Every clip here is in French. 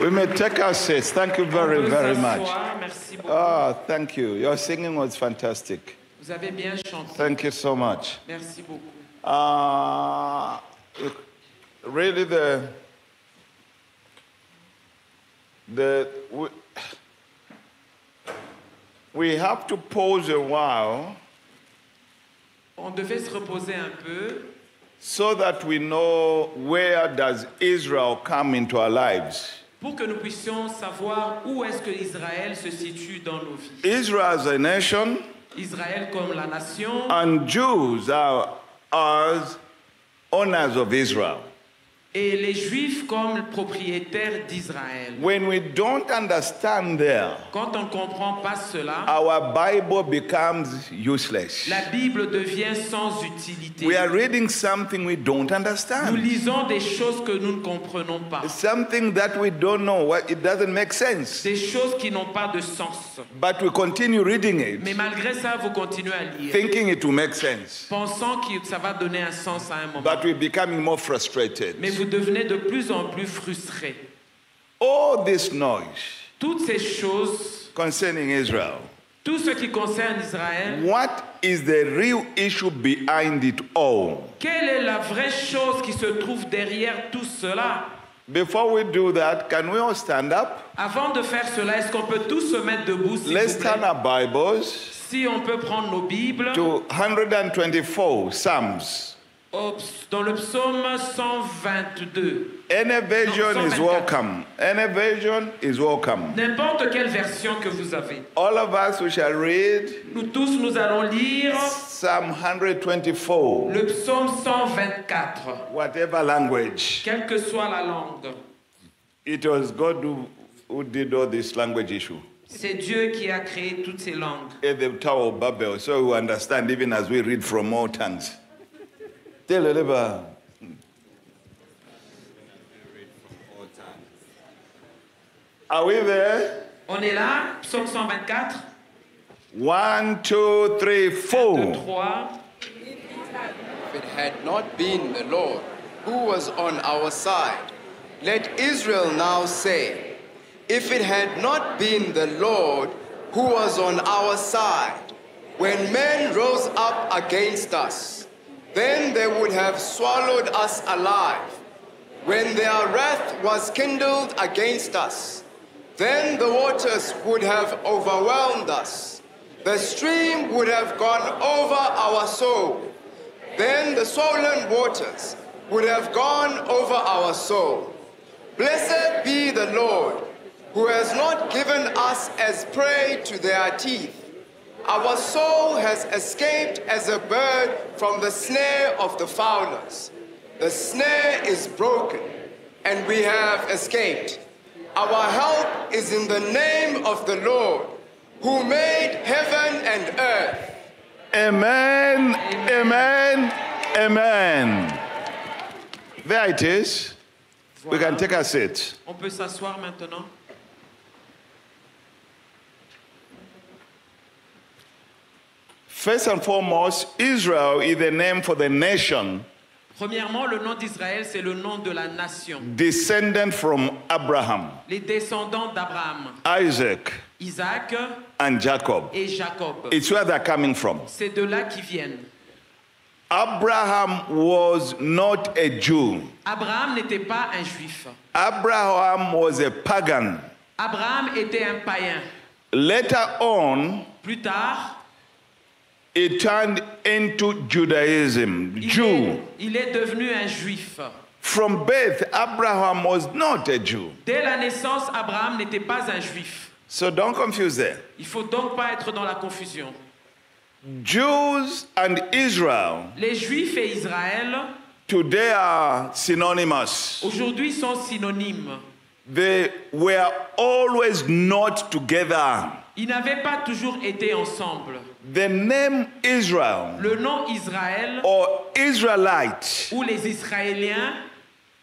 We may take our seats. Thank you very, very much. Ah, thank you. Your singing was fantastic. Vous avez bien chanté. Thank you so much. Merci beaucoup. Uh, really, the the we, we have to pause a while On devait se reposer un peu so that we know where does Israel come into our lives. Pour que nous puissions savoir où est-ce que Israël se situe dans nos vies. Israel as a nation Israël comme la nation and Jews are as owners of Israel. Et les Juifs comme propriétaires d'Israël. When we don't understand there, Quand on ne comprend pas cela, our Bible becomes useless. la Bible devient sans utilité. We are reading something we don't Nous understand. lisons des choses que nous ne comprenons pas, Something that we don't know, what it doesn't make sense. des choses qui n'ont pas de sens. But we continue reading Mais it, malgré ça, vous continuez à lire, thinking it will make sense. pensant que ça va donner un sens à un moment. But we're becoming more frustrated. Mais vous devenez de plus en plus frustré. All this noise Toutes ces choses, concerning Israel, tout ce qui concerne Israël, what is the real issue behind it all? quelle est la vraie chose qui se trouve derrière tout cela? Before we do that, can we all stand up? Avant de faire cela, est-ce qu'on peut tous se mettre debout, s'il Let's vous plaît? turn our Bibles Si on peut prendre nos Bibles, to 124 Psalms. Dans le psaume 122, Any version is 124. welcome. Any version is welcome. n'importe quelle version que vous avez. All of us we shall read Nous tous, nous allons lire Psalm 124, le psaume 124, whatever language. quelle que soit la langue. It was God who, who did all this language issue C'est Dieu qui a créé toutes ces langues. at the Tower of Babel, so we understand even as we read from all tongues. Tell a neighbor. Are we there? On est là, psaume 124, One, two, three, 2, four. If it had not been the Lord who was on our side, let Israel now say, if it had not been the Lord who was on our side, when men rose up against us, then they would have swallowed us alive. When their wrath was kindled against us, then the waters would have overwhelmed us. The stream would have gone over our soul. Then the swollen waters would have gone over our soul. Blessed be the Lord, who has not given us as prey to their teeth. Our soul has escaped as a bird from the snare of the fowlers. The snare is broken, and we have escaped. Our help is in the name of the Lord, who made heaven and earth. Amen, amen, amen. There it is. We can take a seat. On peut s'asseoir maintenant. First and foremost, Israel is the name for the nation Premièrement, le nom d'Israël, c'est le nom de la nation. descendant from Abraham, Les descendants d'Abraham, Isaac, Isaac and Jacob. et Jacob. It's where they're coming from. C'est de là qu'ils viennent. Abraham was not a Jew. Abraham n'était pas un juif. Abraham was a pagan. Abraham était un païen. Later on, Plus tard, it turned into Judaism. il Jew. est, il est devenu un juif. From birth, Abraham was not a Jew. Dès la naissance, Abraham n'était pas un juif. So don't confuse there. Il faut donc pas être dans la confusion. Jews and Israel Les juifs et Israël, today are synonymous. aujourd'hui, sont synonymes. They were always not together. Ils n'avaient pas toujours été ensemble. The name Israel Le nom Israël or Israelite ou les Israéliens,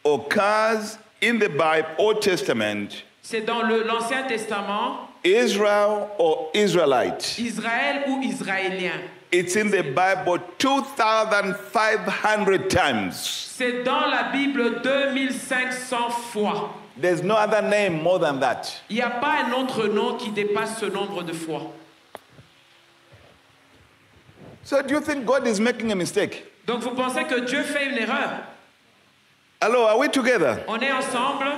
occurs in the Bible, Old Testament, c'est dans le- l'Ancien Testament, Israel or Israelite. Israël ou Israélien. It's in the Bible 2,500 times. C'est dans la Bible 2500 fois. There's no other name more than that. Il n'y a pas un autre nom qui dépasse ce nombre de fois. So do you think God is making a mistake? Donc vous pensez que Dieu fait une erreur Hello, are we together? On est ensemble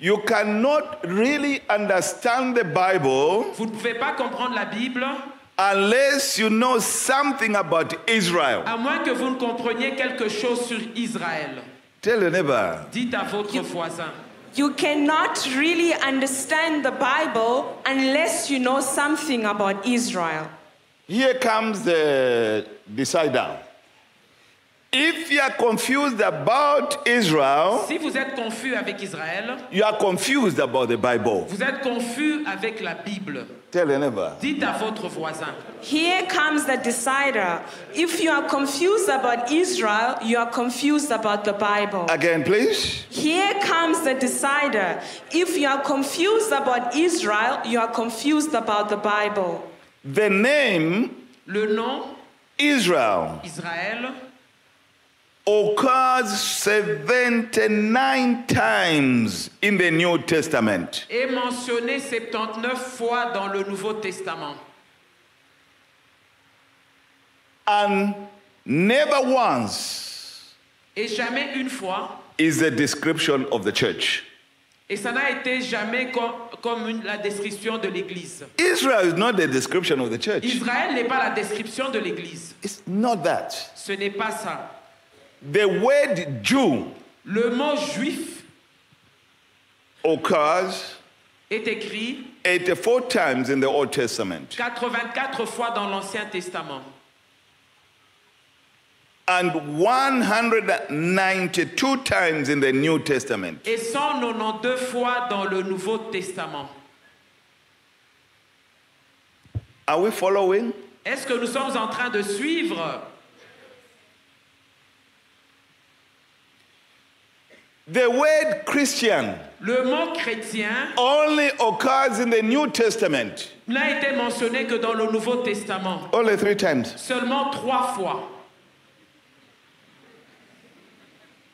You cannot really understand the Bible Vous ne pouvez pas comprendre la Bible unless you know something about Israel. à moins que vous ne compreniez quelque chose sur Israël. Tell your neighbor, Dites à votre voisin. You cannot really understand the Bible unless you know something about Israel. Here comes the decider. If you are confused about Israel, Si vous êtes confus avec Israël, you are confused about the Bible. vous êtes confus avec la Bible. Tell your neighbor. Dites à votre voisin. Here comes the decider. If you are confused about Israel, you are confused about the Bible. Again, please. Here comes the decider. If you are confused about Israel, you are confused about the Bible. The name Le nom Israel Israël occurs 79 times in the New Testament. est mentionné 79 fois dans le Nouveau Testament. And never once Et jamais une fois, is a description of the church. Et ça n'a été jamais com- comme une- la description de l'Église. Israel is not the description of the church. Israël n'est pas la description de l'Église. It's not that. Ce n'est pas ça. The word Jew Le mot juif occurs est écrit 84 times in the Old Testament 84 fois dans l'Ancien Testament and 192 times in the New Testament. et 192 fois dans le Nouveau Testament. Are we following? Est-ce que nous sommes en train de suivre? The word Christian Le mot chrétien only occurs in the New Testament n'a été mentionné que dans le Nouveau Testament. only three times. Seulement trois fois.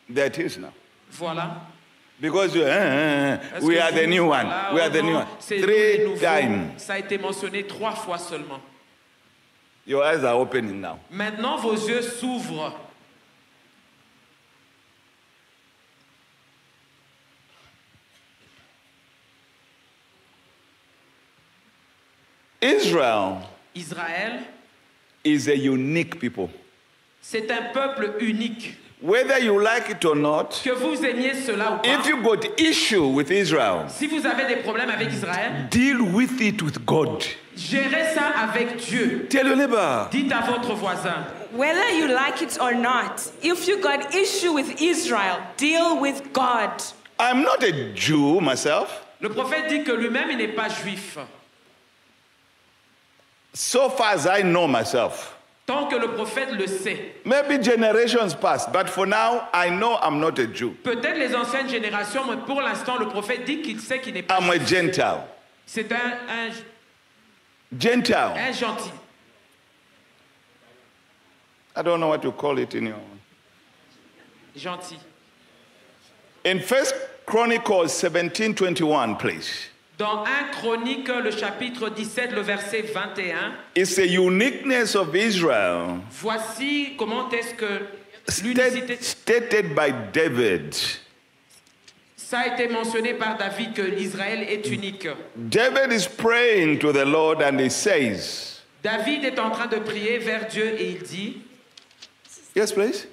There it is now. Voilà. Because you, eh, Parce we are the new one. voilà, We are the new one. Three times. Ça a été mentionné trois fois seulement. Your eyes are opening now. Maintenant, vos yeux s'ouvrent. Israel Israël, is a unique people. c'est un peuple unique. Whether you like it or not, Que vous aimiez cela ou pas, if you got issue with Israel, si vous avez des problèmes avec Israël, deal with it with God. gérez ça avec Dieu. Tell your neighbor. Dites à votre voisin, Whether you like it or not, if you got issue with Israel, deal with God. I'm not a Jew myself. le prophète dit que lui-même, il n'est pas juif. So far as I know myself. Tant que le prophète le sait. Maybe generations past, but for now, I know I'm not a Jew. Peut-être les anciennes générations, mais pour l'instant, le prophète dit qu'il sait qu'il n'est pas I'm a. Gentile. C'est un, un, Gentile. un gentil. I don't know what to call it in your. Gentil. In First Chronicles 17:21, please. Dans 1 Chronique, le chapitre 17, le verset 21, It's the uniqueness of Israel voici comment est-ce que l'unicité... stated by David. Ça a été mentionné par David que l'Israël est unique. David is praying to the Lord and he says, David est en train de prier vers Dieu et il dit, Yes, please.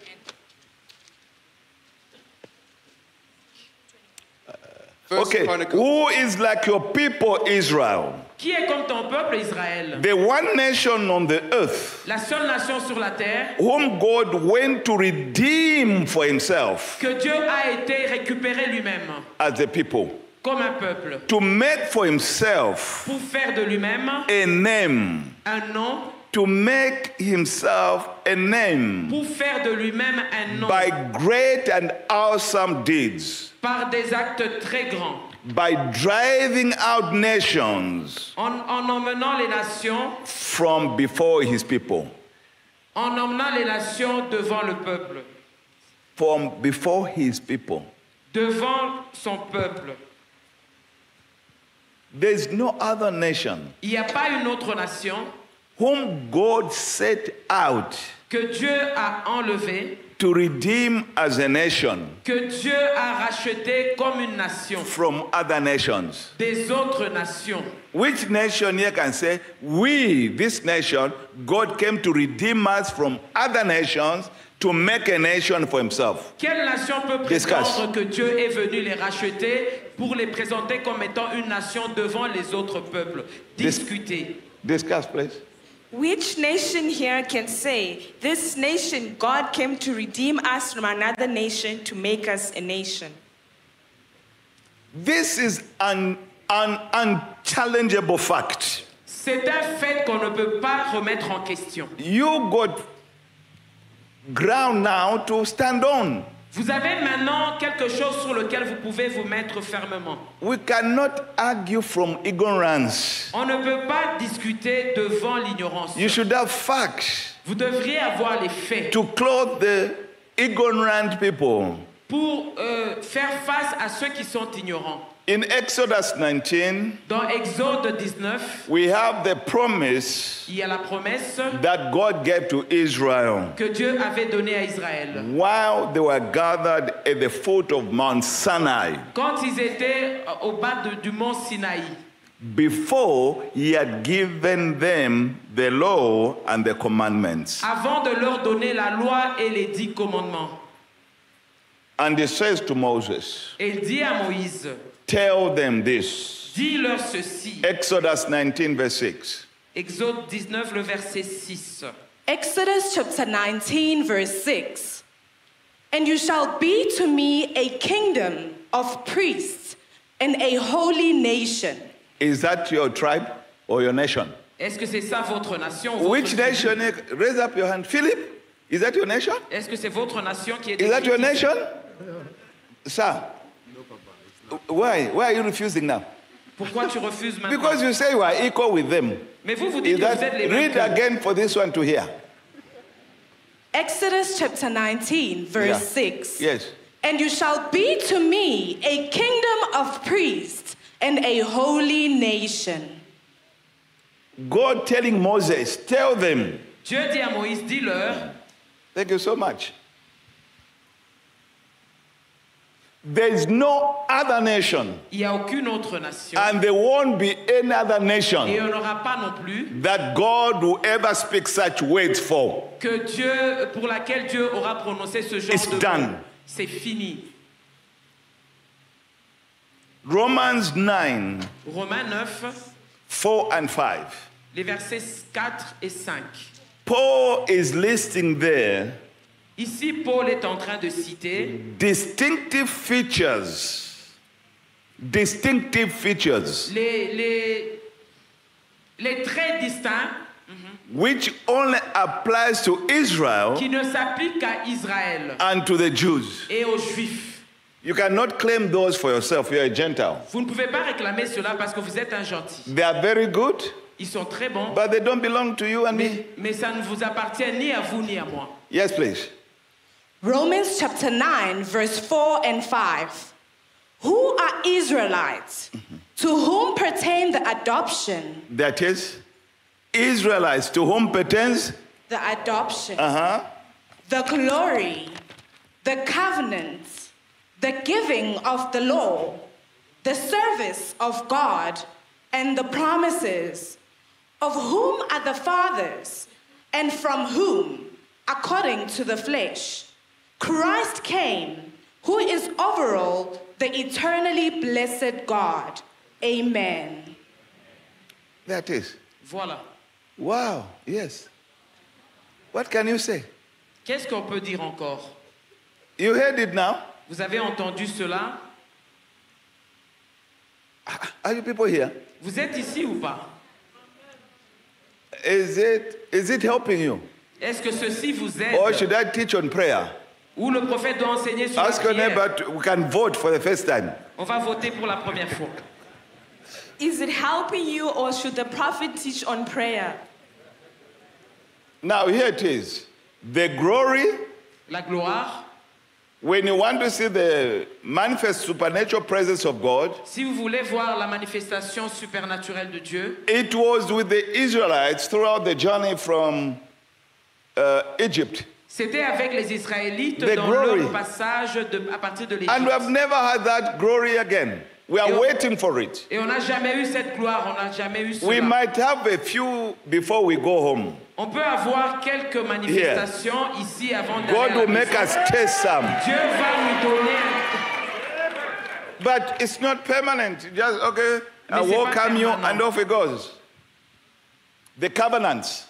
First Okay. Chronicles. Who is like your people, Israel? qui est comme ton peuple Israël? The one nation on the earth La seule nation sur la terre whom God went to redeem for himself que Dieu a été récupéré lui-même as a people, comme un peuple to make for himself pour faire de lui-même a name, un nom, to make himself a name pour faire de lui-même un nom by great and awesome deeds. par des actes très grands. by driving out nations en, en emmenant les nations, from before his people. en emmenant les nations devant le peuple, From before his people. devant son peuple. There's no other nation Il n'y a pas une autre nation whom God set out que Dieu a enlevée, to redeem as a nation que Dieu a racheté comme une nation from other nations. des autres nations. Which nation here can say, we, this nation, God came to redeem us from other nations to make a nation for himself? Quelle nation peut prétendre que Dieu est venu les racheter pour les présenter comme étant une nation devant les autres peuples? Dis- Discuter. Discuss, please. Which nation here can say, This nation, God came to redeem us from another nation to make us a nation? This is an, an unchallengeable fact. C'est un fait qu'on ne peut pas remettre en question. You got ground now to stand on. Vous avez maintenant quelque chose sur lequel vous pouvez vous mettre fermement. We cannot argue from ignorance. On ne peut pas discuter devant l'ignorance. You should have facts Vous devriez avoir les faits to clothe the ignorant people. pour euh, faire face à ceux qui sont ignorants. In Exodus 19, Dans Exode 19, we have the promise il y a la promesse that God gave to Israel que Dieu avait donnée à Israël. while they were gathered at the foot of Mount Sinai Quand ils étaient au bas de- du mont Sinaï, before he had given them the law and the commandments. avant de leur donner la loi et les dix commandements. And he says to Moses, Et il dit à Moïse, Tell them this. dis-leur ceci. Exodus 19, verse 6. Exode 19, le verset 6. Exodus chapter 19, verse 6. And you shall be to me a kingdom of priests and a holy nation. Is that your tribe or your nation? Est-ce que c'est ça votre nation votre Which tribu? nation? Raise up your hand. Philip, is that your nation? Est-ce que c'est votre nation qui est Is that your nation? Sir? Why? Why are you refusing now? Pourquoi tu refuses maintenant Because you say you are equal with them. Mais vous, vous dites Is que vous êtes les mêmes read que- again for this one to hear. Exodus chapter 19, verse Yeah. 6. Yes. And you shall be to me a kingdom of priests and a holy nation. God telling Moses, tell them. Dieu dit à Moïse, dis-leur, Thank you so much. There is no other nation, il n'y a aucune autre nation. and there won't be any other nation en aura pas non plus that God will ever speak such words for. que Dieu, pour laquelle Dieu aura prononcé ce genre It's de done. C'est fini. Romans 9, Romains 9, 4 and 5. les versets 4 et 5. Paul is listing there Ici, Paul est en train de citer distinctive features. Distinctive features les, les, les traits distincts which only applies to Israel qui ne s'appliquent qu'à Israël and to the Jews. et aux Juifs. You cannot claim those for yourself. You're a Gentile. Vous ne pouvez pas réclamer cela parce que vous êtes un gentil. They are very good, Ils sont très bons, but they don't belong to you and me. mais, mais ça ne vous appartient ni à vous ni à moi. Yes, please. Romans chapter 9, verse 4 and 5. Who are Israelites? To whom pertain the adoption? That is, Israelites to whom pertains, The adoption. uh huh, the glory, the covenant, the giving of the law, the service of God, and the promises, of whom are the fathers, and from whom, according to the flesh, Christ came, who is over all the eternally blessed God. Amen. that is. Voilà. Wow, yes. What can you say? Qu'est-ce qu'on peut dire encore You heard it now? Vous avez entendu cela Are you people here? Vous êtes ici ou pas Is it, is it helping you? Est-ce que ceci vous aide Or should I teach on prayer? Où le prophète doit enseigner sur Ask la your neighbor, prière. to- we can vote for the first time. On va voter pour la première fois. Is it helping you or should the prophet teach on prayer? Now, here it is. The glory, La gloire. when you want to see the manifest supernatural presence of God, Si vous voulez voir la manifestation supernaturelle de Dieu, it was with the Israelites throughout the journey from uh, Egypt. C'était avec les Israélites The dans glory. leur passage de- à partir de And we have l'Égypte. never had that glory again. We are Yeah. waiting for it. Et on n'a jamais eu cette gloire, on n'a jamais eu We cela. might have a few before we go home. On peut avoir quelques manifestations ici avant d'aller God will make us taste some. Dieu va nous donner But it's not permanent. Just, okay, I Mais pas welcome you and off it goes. The covenants.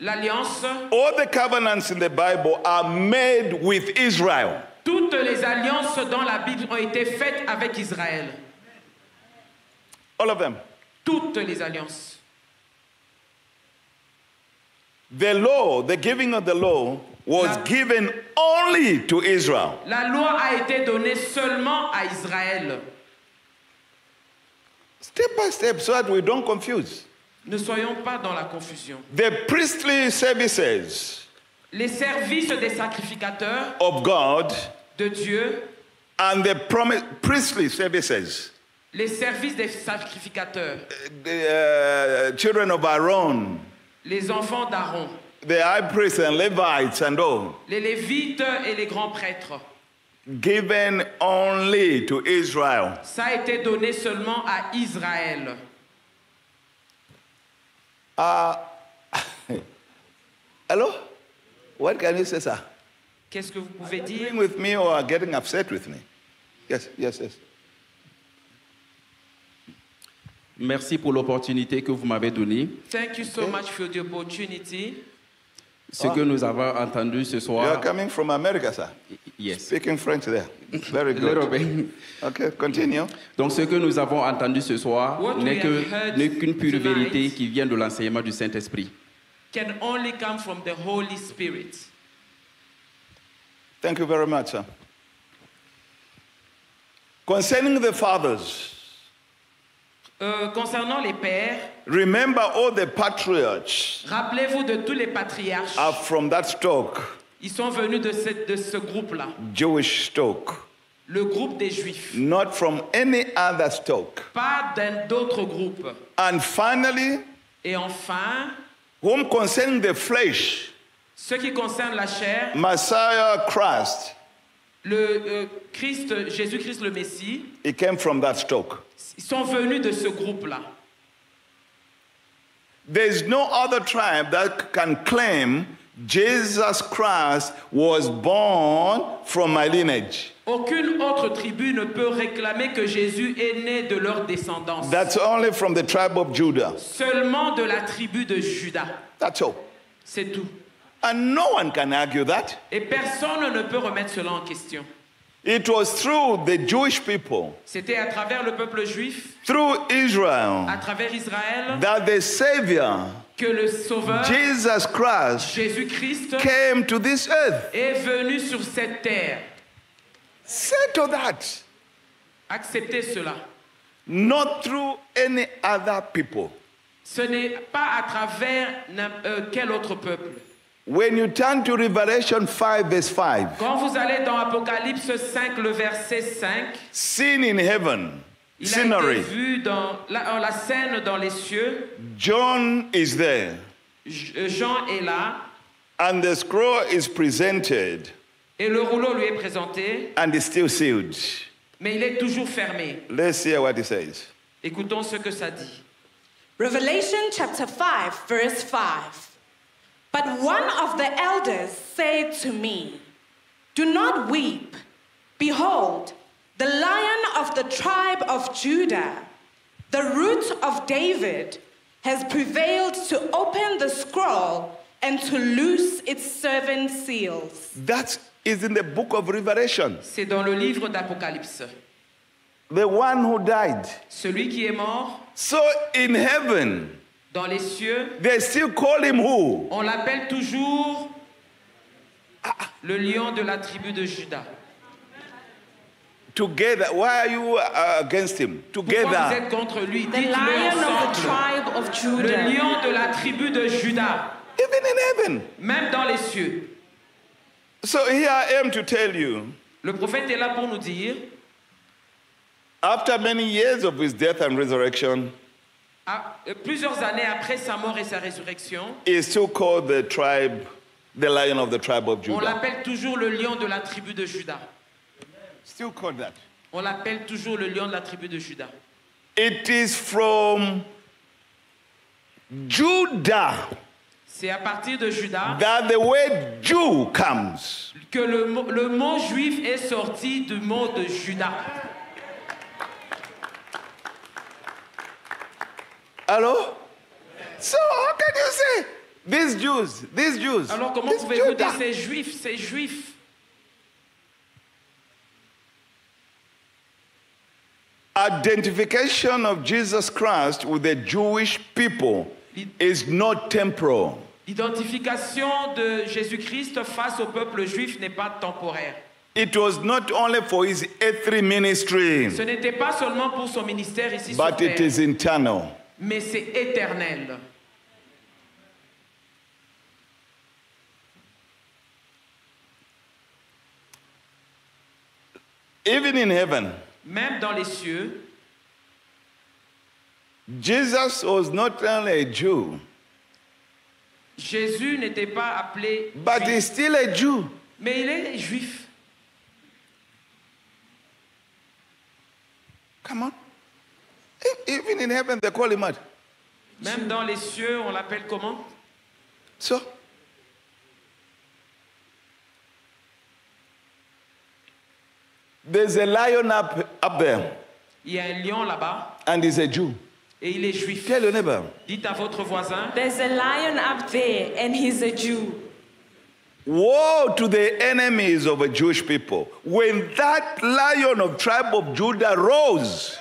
L'alliance. All the covenants in the Bible are made with Israel. Toutes les alliances dans la Bible ont été faites avec Israël. All of them. Toutes les alliances. The law, the giving of the law, was La- given only to Israel. La loi a été donnée seulement à Israël. Step by step so that we don't confuse. Ne soyons pas dans la confusion. The priestly services Les services des sacrificateurs of God de Dieu, and the priestly services, les services des sacrificateurs, the uh, children of Aaron, les enfants d'Aaron, the high priests and Levites and all, les Lévites et les grands prêtres. given only to Israel. Ça a été donné seulement à Israël. Hello? What can you say, sir? Qu'est-ce que vous pouvez dire? Agreeing with me or getting upset with me? Yes, yes, yes. Merci pour l'opportunité que vous m'avez donnée. Thank you so much for the opportunity. Ce que nous avons entendu ce You are soir. coming from America, sir. Yes. Speaking French there. Very Little good. bit. Okay, continue. Donc ce que nous avons entendu ce soir What we n'est qu'une pure vérité qui vient de l'enseignement du Saint-Esprit. Can only come from the Holy Spirit. Thank you very much, sir. Concerning the fathers, Euh, concernant les pères, remember all the patriarchs rappelez-vous de tous les patriarches. are from that stock, Ils sont venus de ce, de ce groupe-là, Jewish stock, le groupe des Juifs, not from any other stock. pas d'un d'autres groupes. And finally, Et enfin, whom concerning the flesh, ce qui concerne la chair, Messiah Christ, le euh, Christ, Jésus-Christ le Messie, he came from that stock. ils sont venus de ce groupe-là. There is no other tribe that can claim Jesus Christ was born from my lineage. Aucune autre tribu ne peut réclamer que Jésus est né de leur descendance. That's only from the tribe of Judah. Seulement de la tribu de Judas. That's all. C'est tout. And no one can argue that. Et personne ne peut remettre cela en question. It was through the Jewish people, C'était à travers le peuple juif, through Israel, à travers Israël, that the Savior, que le Sauveur, Jesus Christ, Jésus-Christ, came to this earth. est venu sur cette terre. Settle that. Acceptez cela. Not through any other people. Ce n'est pas à travers euh, quel autre peuple. When you turn to Revelation 5, verse 5, Quand vous allez dans Apocalypse 5, le verset 5, seen in heaven, il a été scenery, vu dans la, euh, la scène dans les cieux. John is there, euh, Jean est là and the scroll is presented, et le rouleau lui est présenté, and is still sealed. mais il est toujours fermé. Let's hear what he says. Écoutons ce que ça dit. Revelation chapter 5, verse 5. But one of the elders said to me, Do not weep. Behold, the lion of the tribe of Judah, the root of David, has prevailed to open the scroll and to loose its seven seals. That is in the book of Revelation. C'est dans le livre d'Apocalypse. The one who died. Celui qui est mort So in heaven, dans les cieux, they still call him who? on l'appelle toujours Le lion de la tribu de Judas. Together. Why are you uh, against him? Pourquoi vous Together. êtes contre lui? The Dites-le lion of the ensemble. tribe of Le Judah. lion de la tribu de Judas. Even in heaven. Même dans les cieux. So here I am to tell you. Le prophète est là pour nous dire, After many years of his death and resurrection, à- euh, plusieurs années après sa mort et sa résurrection, he still called the tribe the lion of the tribe of on Judah. l'appelle toujours le lion de la tribu de Judas. Still called that. On l'appelle toujours le lion de la tribu de Judas. It is from Judah C'est à partir de Judas that the word Jew comes. que le, mot- le mot juif est sorti du mot de Judas. Hello? So how can you say? These Jews, these Jews, Alors comment pouvez-vous dire Judah? c'est juif, c'est juif Identification of Jesus Christ with the Jewish people is not temporal. L'identification de Jésus-Christ face au peuple juif n'est pas temporaire. It was not only for his earthly ministry, Ce n'était pas seulement pour son ministère ici sur but it terre, is internal. Mais c'est éternel. Even in heaven, Même dans les cieux, Jesus was not only a Jew, Jésus n'était pas appelé but juif, he's still a Jew. mais il est juif. Come on. Even in heaven, they call him what? Même dans les cieux, on l'appelle comment So, there's a lion up, up there, Il y a un lion là-bas and he's a Jew. et il est juif. Tell your neighbor, Dites à votre voisin, There's a lion up there, and he's a Jew. woe to the enemies of the Jewish people. When that lion of tribe of Judah rose,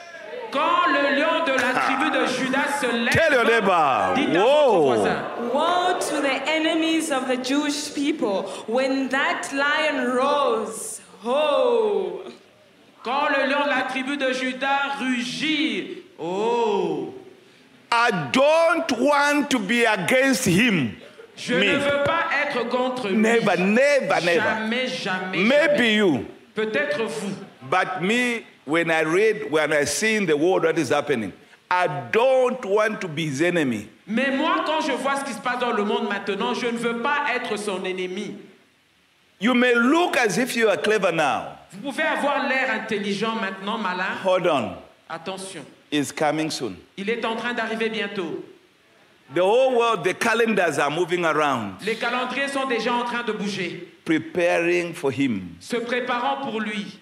quand le lion de la tribu de Judas se lève, Tell your neighbor, dites à votre whoa. voisin, Woe to the enemies of the Jewish people when that lion rose. Ho! quand le lion de la tribu de Judas rugit, oh, I don't want to be against him. je Me. ne veux pas être contre lui. Never, never, never. Jamais, jamais. Maybe jamais. you. Peut-être vous. But me, when I read, when I see in the world what is happening, I don't want to be his enemy. Mais moi, quand je vois ce qui se passe dans le monde maintenant, je ne veux pas être son ennemi. You may look as if you are clever now. Vous pouvez avoir l'air intelligent maintenant, malin. Hold on. Attention, It's coming soon. il est en train d'arriver bientôt. The whole world, the calendars are moving around, Les calendriers sont déjà en train de bouger, preparing for him. se préparant pour lui.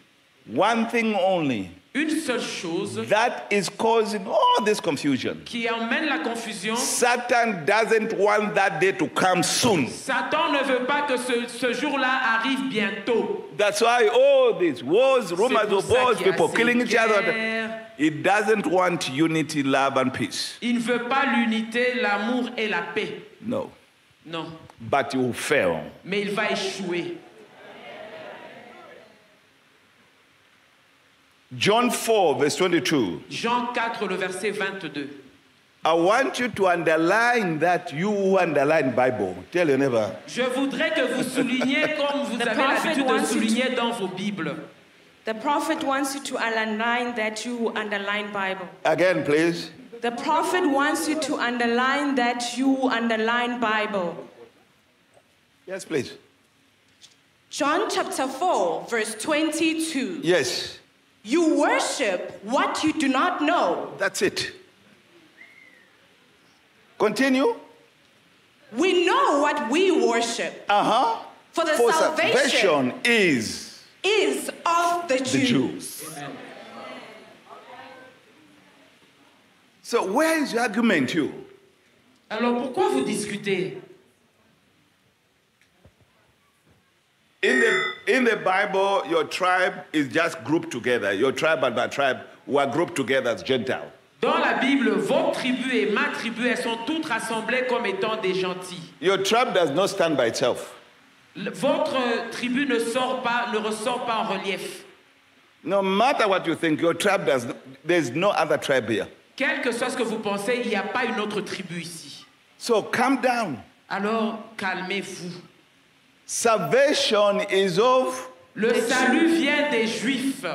One thing only Une seule chose that is causing all this confusion. qui emmène la confusion, Satan doesn't want that day to come soon. Satan ne veut pas que ce, ce jour-là arrive bientôt. That's why all these wars, rumors of wars, qu'il y a people killing each other. It doesn't want unity, love, and peace. Il ne veut pas l'unité, l'amour et la paix. No. Non, But you will fail. mais il va échouer. John 4, verse 22. Jean 4, le verset 22. I want you to underline that you underline Bible. Tell your neighbor. Je voudrais que vous souligniez comme vous The avez prophet l'habitude de wants to- souligner dans vos Bibles. The prophet wants you to underline that you underline Bible. Again, please. The prophet wants you to underline that you underline Bible. Yes, please. John chapter 4, verse 22. Yes, You worship what you do not know. that's it. Continue. We know what we worship, Uh huh. for the For salvation, salvation is is of the the Jews. Jews. So, where is your argument, you? Alors pourquoi vous discutez In the, in the Bible, your tribe is just grouped together. Your tribe and my tribe were grouped together as Gentile. Dans la Bible, votre tribu et ma tribu, elles sont toutes rassemblées comme étant des gentils. Your tribe does not stand by itself. Votre tribu ne sort pas, ne ressort pas en relief. No matter what you think, your tribe does. There's no other tribe here. Quel que soit ce que vous pensez, il n'y a pas une autre tribu ici. So calm down. Alors calmez-vous. Salvation is of Le salut vient des Juifs.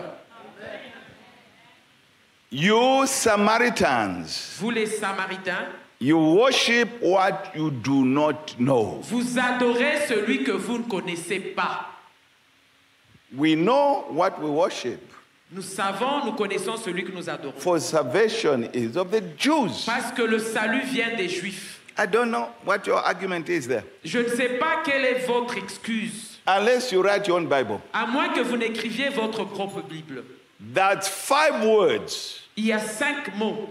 you Samaritans. Vous les Samaritains, You worship what you do not know. vous adorez celui que vous ne connaissez pas. We know what we worship. Nous savons, nous connaissons celui que nous adorons. For salvation is of the Jews. Parce que le salut vient des Juifs. I don't know what your argument is there. Je ne sais pas quelle est votre excuse, Unless you write your own Bible. à moins que vous n'écriviez votre propre Bible. That's five words. Il y a cinq mots.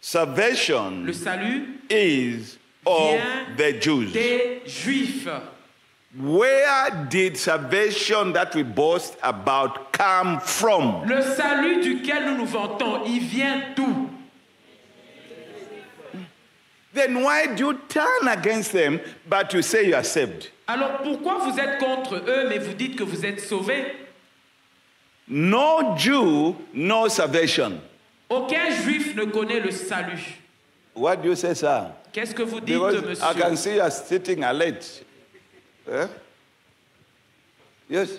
Salvation Le salut is of the Jews. des Juifs. Where did salvation that we boast about come from? Le salut duquel nous nous vantons, il vient d'où? Then why do you turn against them but you say you are saved? Alors pourquoi vous êtes contre eux mais vous dites que vous êtes sauvés? No Jew, no salvation. Aucun juif ne connaît le salut. What do you say, sir? Qu'est-ce que vous dites, Because I can monsieur see you are sitting alert. Eh? Yes.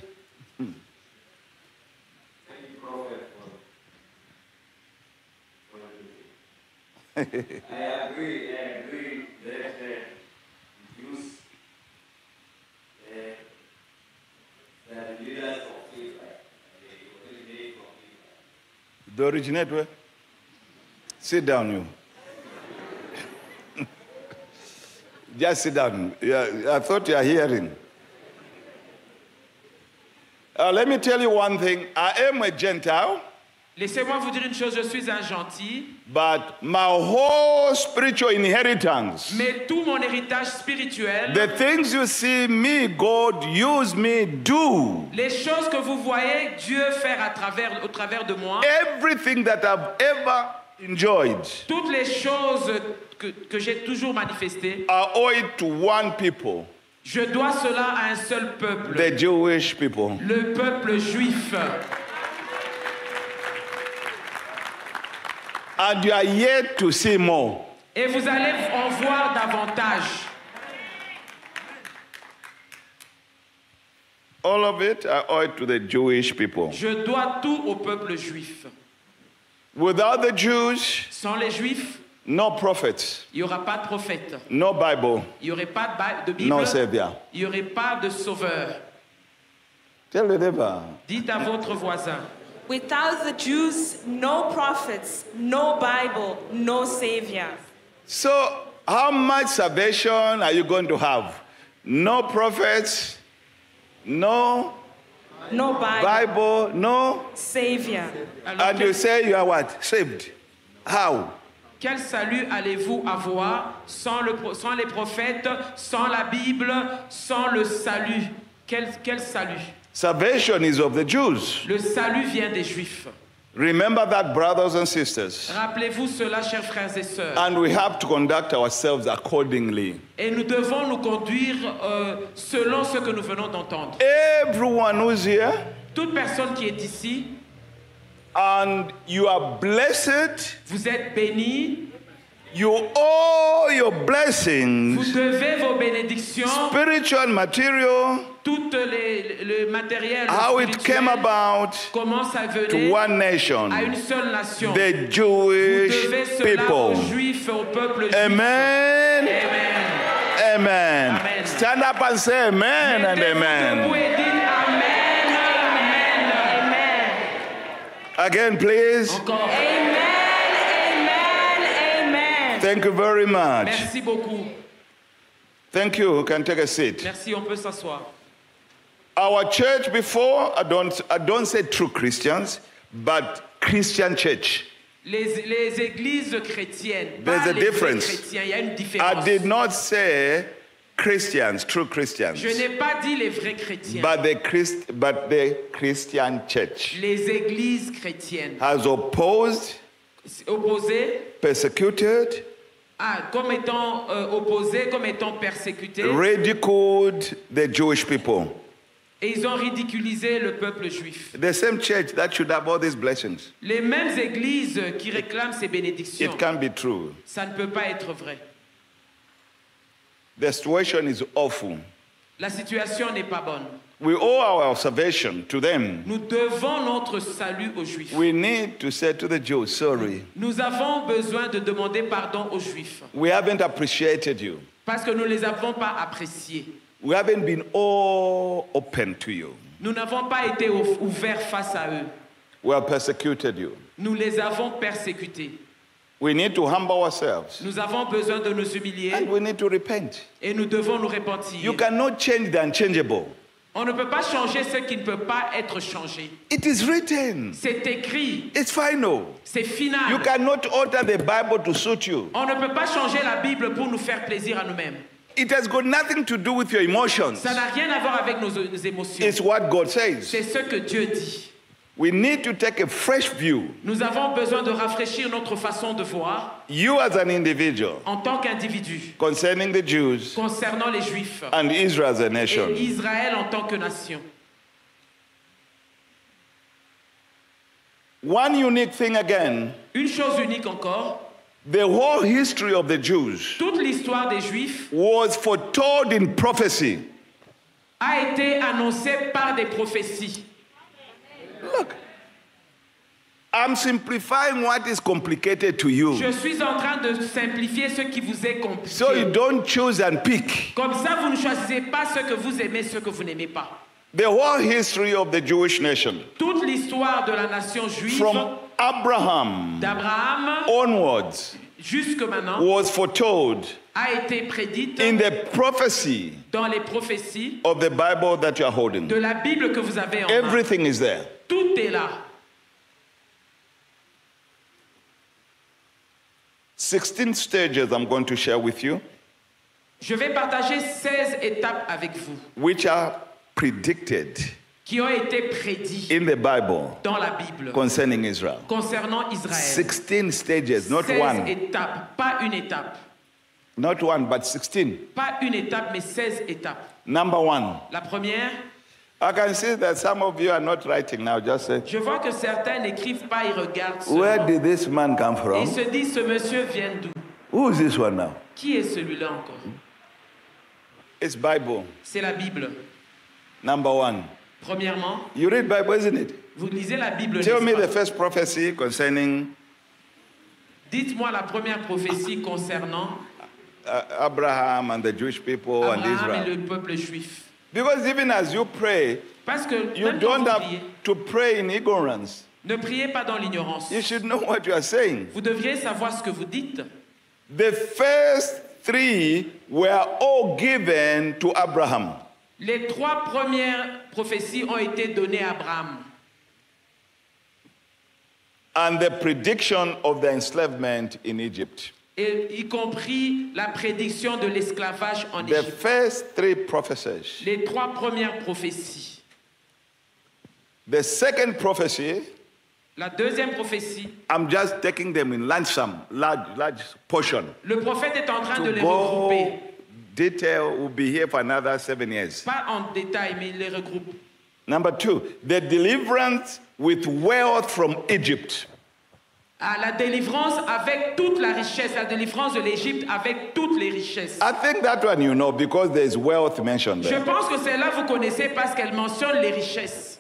I agree, I agree that uh, use uh, the leaders of Israel. The originate where? Sit down, you. Just sit down. Yeah, I thought you are hearing. Uh, let me tell you one thing. I am a Gentile, Laissez-moi vous dire une chose, je suis un gentil, but my whole spiritual inheritance, mais tout mon héritage spirituel, the things you see me, God, use me, do, les choses que vous voyez Dieu faire à travers, au travers de moi, everything that I've ever enjoyed, toutes les choses que, que j'ai toujours manifestées, I owe it to one people, je dois cela à un seul peuple, the Jewish people. le peuple juif. And you are yet to see more. Et vous allez en voir davantage. All of it, I owe it to the Jewish people. Je dois tout au peuple juif. Without the Jews, Sans les juifs, no prophets, il n'y aura pas de prophète. no Bible, Il n'y aurait pas de Bi- de Bible. no Savior. Il n'y aurait pas de sauveur. Tell the neighbor. Dites à votre voisin, Without the Jews, no prophets, no Bible, no Savior. So, how much salvation are you going to have? No prophets, no No Bible, Bible, no. Savior. alors And quel, you say you are what? Saved. How? quel salut allez-vous avoir sans, le sans les prophètes, sans la Bible, sans le salut quel, quel salut Salvation is of the Jews. Le salut vient des Juifs. Remember that, brothers and sisters. Rappelez-vous cela, chers frères et sœurs. And we have to conduct ourselves accordingly. Et nous devons nous conduire euh, selon ce que nous venons d'entendre. Everyone who's here, Toute personne qui est ici, and you are blessed, vous êtes bénis, you owe your vous blessings, devez vos bénédictions, spiritual material, tout les, le matériel how it came about commence à to one nation, à une seule nation. the Vous Jewish devez cela aux people. Juifs, au peuple juif. Amen. Amen. Amen. Amen. Stand up and say amen and amen. Amen, Amen, Amen. Again, please. Encore. Amen, amen, amen. Thank you very much. Merci beaucoup. Thank you. You can take a seat. Merci, on peut s'asseoir. Our church before, I don't, I don't say true Christians, but Christian church. Les, les églises chrétiennes, There's pas a les difference. chrétiens, il y a une I différence. did not say Christians, true Christians, Je n'ai pas dit les vrais chrétiens. but the, Christ, but the Christian church les églises chrétiennes has opposed, opposées, persecuted, ah, comme étant euh, opposés, comme étant persécutés. ridiculed the Jewish people. Et ils ont ridiculisé le peuple juif. The same church that should have all these blessings. Les mêmes églises qui réclament ces bénédictions, It can't be true. ça ne peut pas être vrai. The situation is awful. La situation n'est pas bonne. We owe our salvation to them. Nous devons notre salut aux Juifs. We need to say to the Jews, sorry, Nous avons besoin de demander pardon aux Juifs we haven't appreciated you. parce que nous ne les avons pas appréciés. We haven't been all open to you. Nous n'avons pas été ou- ouverts face à eux. We have persecuted you. Nous les avons persécutés. We need to humble ourselves Nous avons besoin de nous humilier and we need to repent. et nous devons nous repentir. You cannot change the unchangeable. On ne peut pas changer ce qui ne peut pas être changé. It is written, C'est écrit, it's final. c'est final. You cannot alter the Bible to suit you. On ne peut pas changer la Bible pour nous faire plaisir à nous-mêmes. It has got nothing to do with your emotions. Ça n'a rien à voir avec nos, nos émotions. It's what God says. C'est ce que Dieu dit. We need to take a fresh view. Nous avons besoin de rafraîchir notre façon de voir You as an individual en tant qu'individu concerning the Jews concernant les Juifs and Israel as a et nation. Israël en tant que nation. One unique thing again, Une chose unique encore, the whole history of the Jews toute l'histoire des Juifs was foretold in prophecy. a été annoncée par des prophéties. Look, I'm simplifying what is complicated to you Je suis en train de simplifier ce qui vous est compliqué. so you don't choose and pick. Comme ça, vous ne choisissez pas ce que vous aimez, ce que vous n'aimez pas. The whole history of the Jewish nation Toute l'histoire de la nation juive, from Abraham onwards jusque maintenant, was foretold a été prédite in the prophecy dans les prophéties of the Bible that you are holding. de la Bible que vous avez en main. Everything is there. Tout est là. 16 stages I'm going to share with you, Je vais partager 16 étapes avec vous which are predicted qui ont été prédites in the Bible dans la Bible concerning Israel. concernant Israël. 16 stages, not 16 one. étapes, pas une étape. Not one, but 16. Pas une étape, mais 16 étapes. Number one. La première, I can see that some of you are not writing now. Just say, je vois que certains n'écrivent pas, ils regardent where seulement. did this man come from? ils se disent, ce monsieur vient d'où? Who is this one now? Qui est celui-là encore? It's Bible. C'est la Bible. Number one. Premièrement, You read Bible, isn't it? vous lisez la Bible. Tell n'est-ce me pas? the first prophecy concerning Dites-moi la première prophétie concernant Abraham and the Jewish people and et le peuple juif. Because even as you pray, Parce que you même don't vous have priez, to pray in ignorance. ne priez pas dans l'ignorance. You should know what you are saying. Vous devriez savoir ce que vous dites. The first three were all given to Abraham. Les trois premières prophéties ont été données à Abraham. And the prediction of the enslavement in Egypt. Et y compris la prédiction de l'esclavage en The Égypte. first three prophecies. Les trois premières prophéties. The second prophecy, La deuxième prophétie, I'm just taking them in sum, large, large portion. le prophète est en train de les regrouper. Detail will be here for another seven years. Pas en détail, mais il les regroupe. Number two, the deliverance with wealth from Egypt. À la délivrance avec toute la richesse, la délivrance de l'Égypte avec toutes les richesses. I think that one you know because there's wealth mentioned Je there. pense que celle-là, vous connaissez parce qu'elle mentionne les richesses.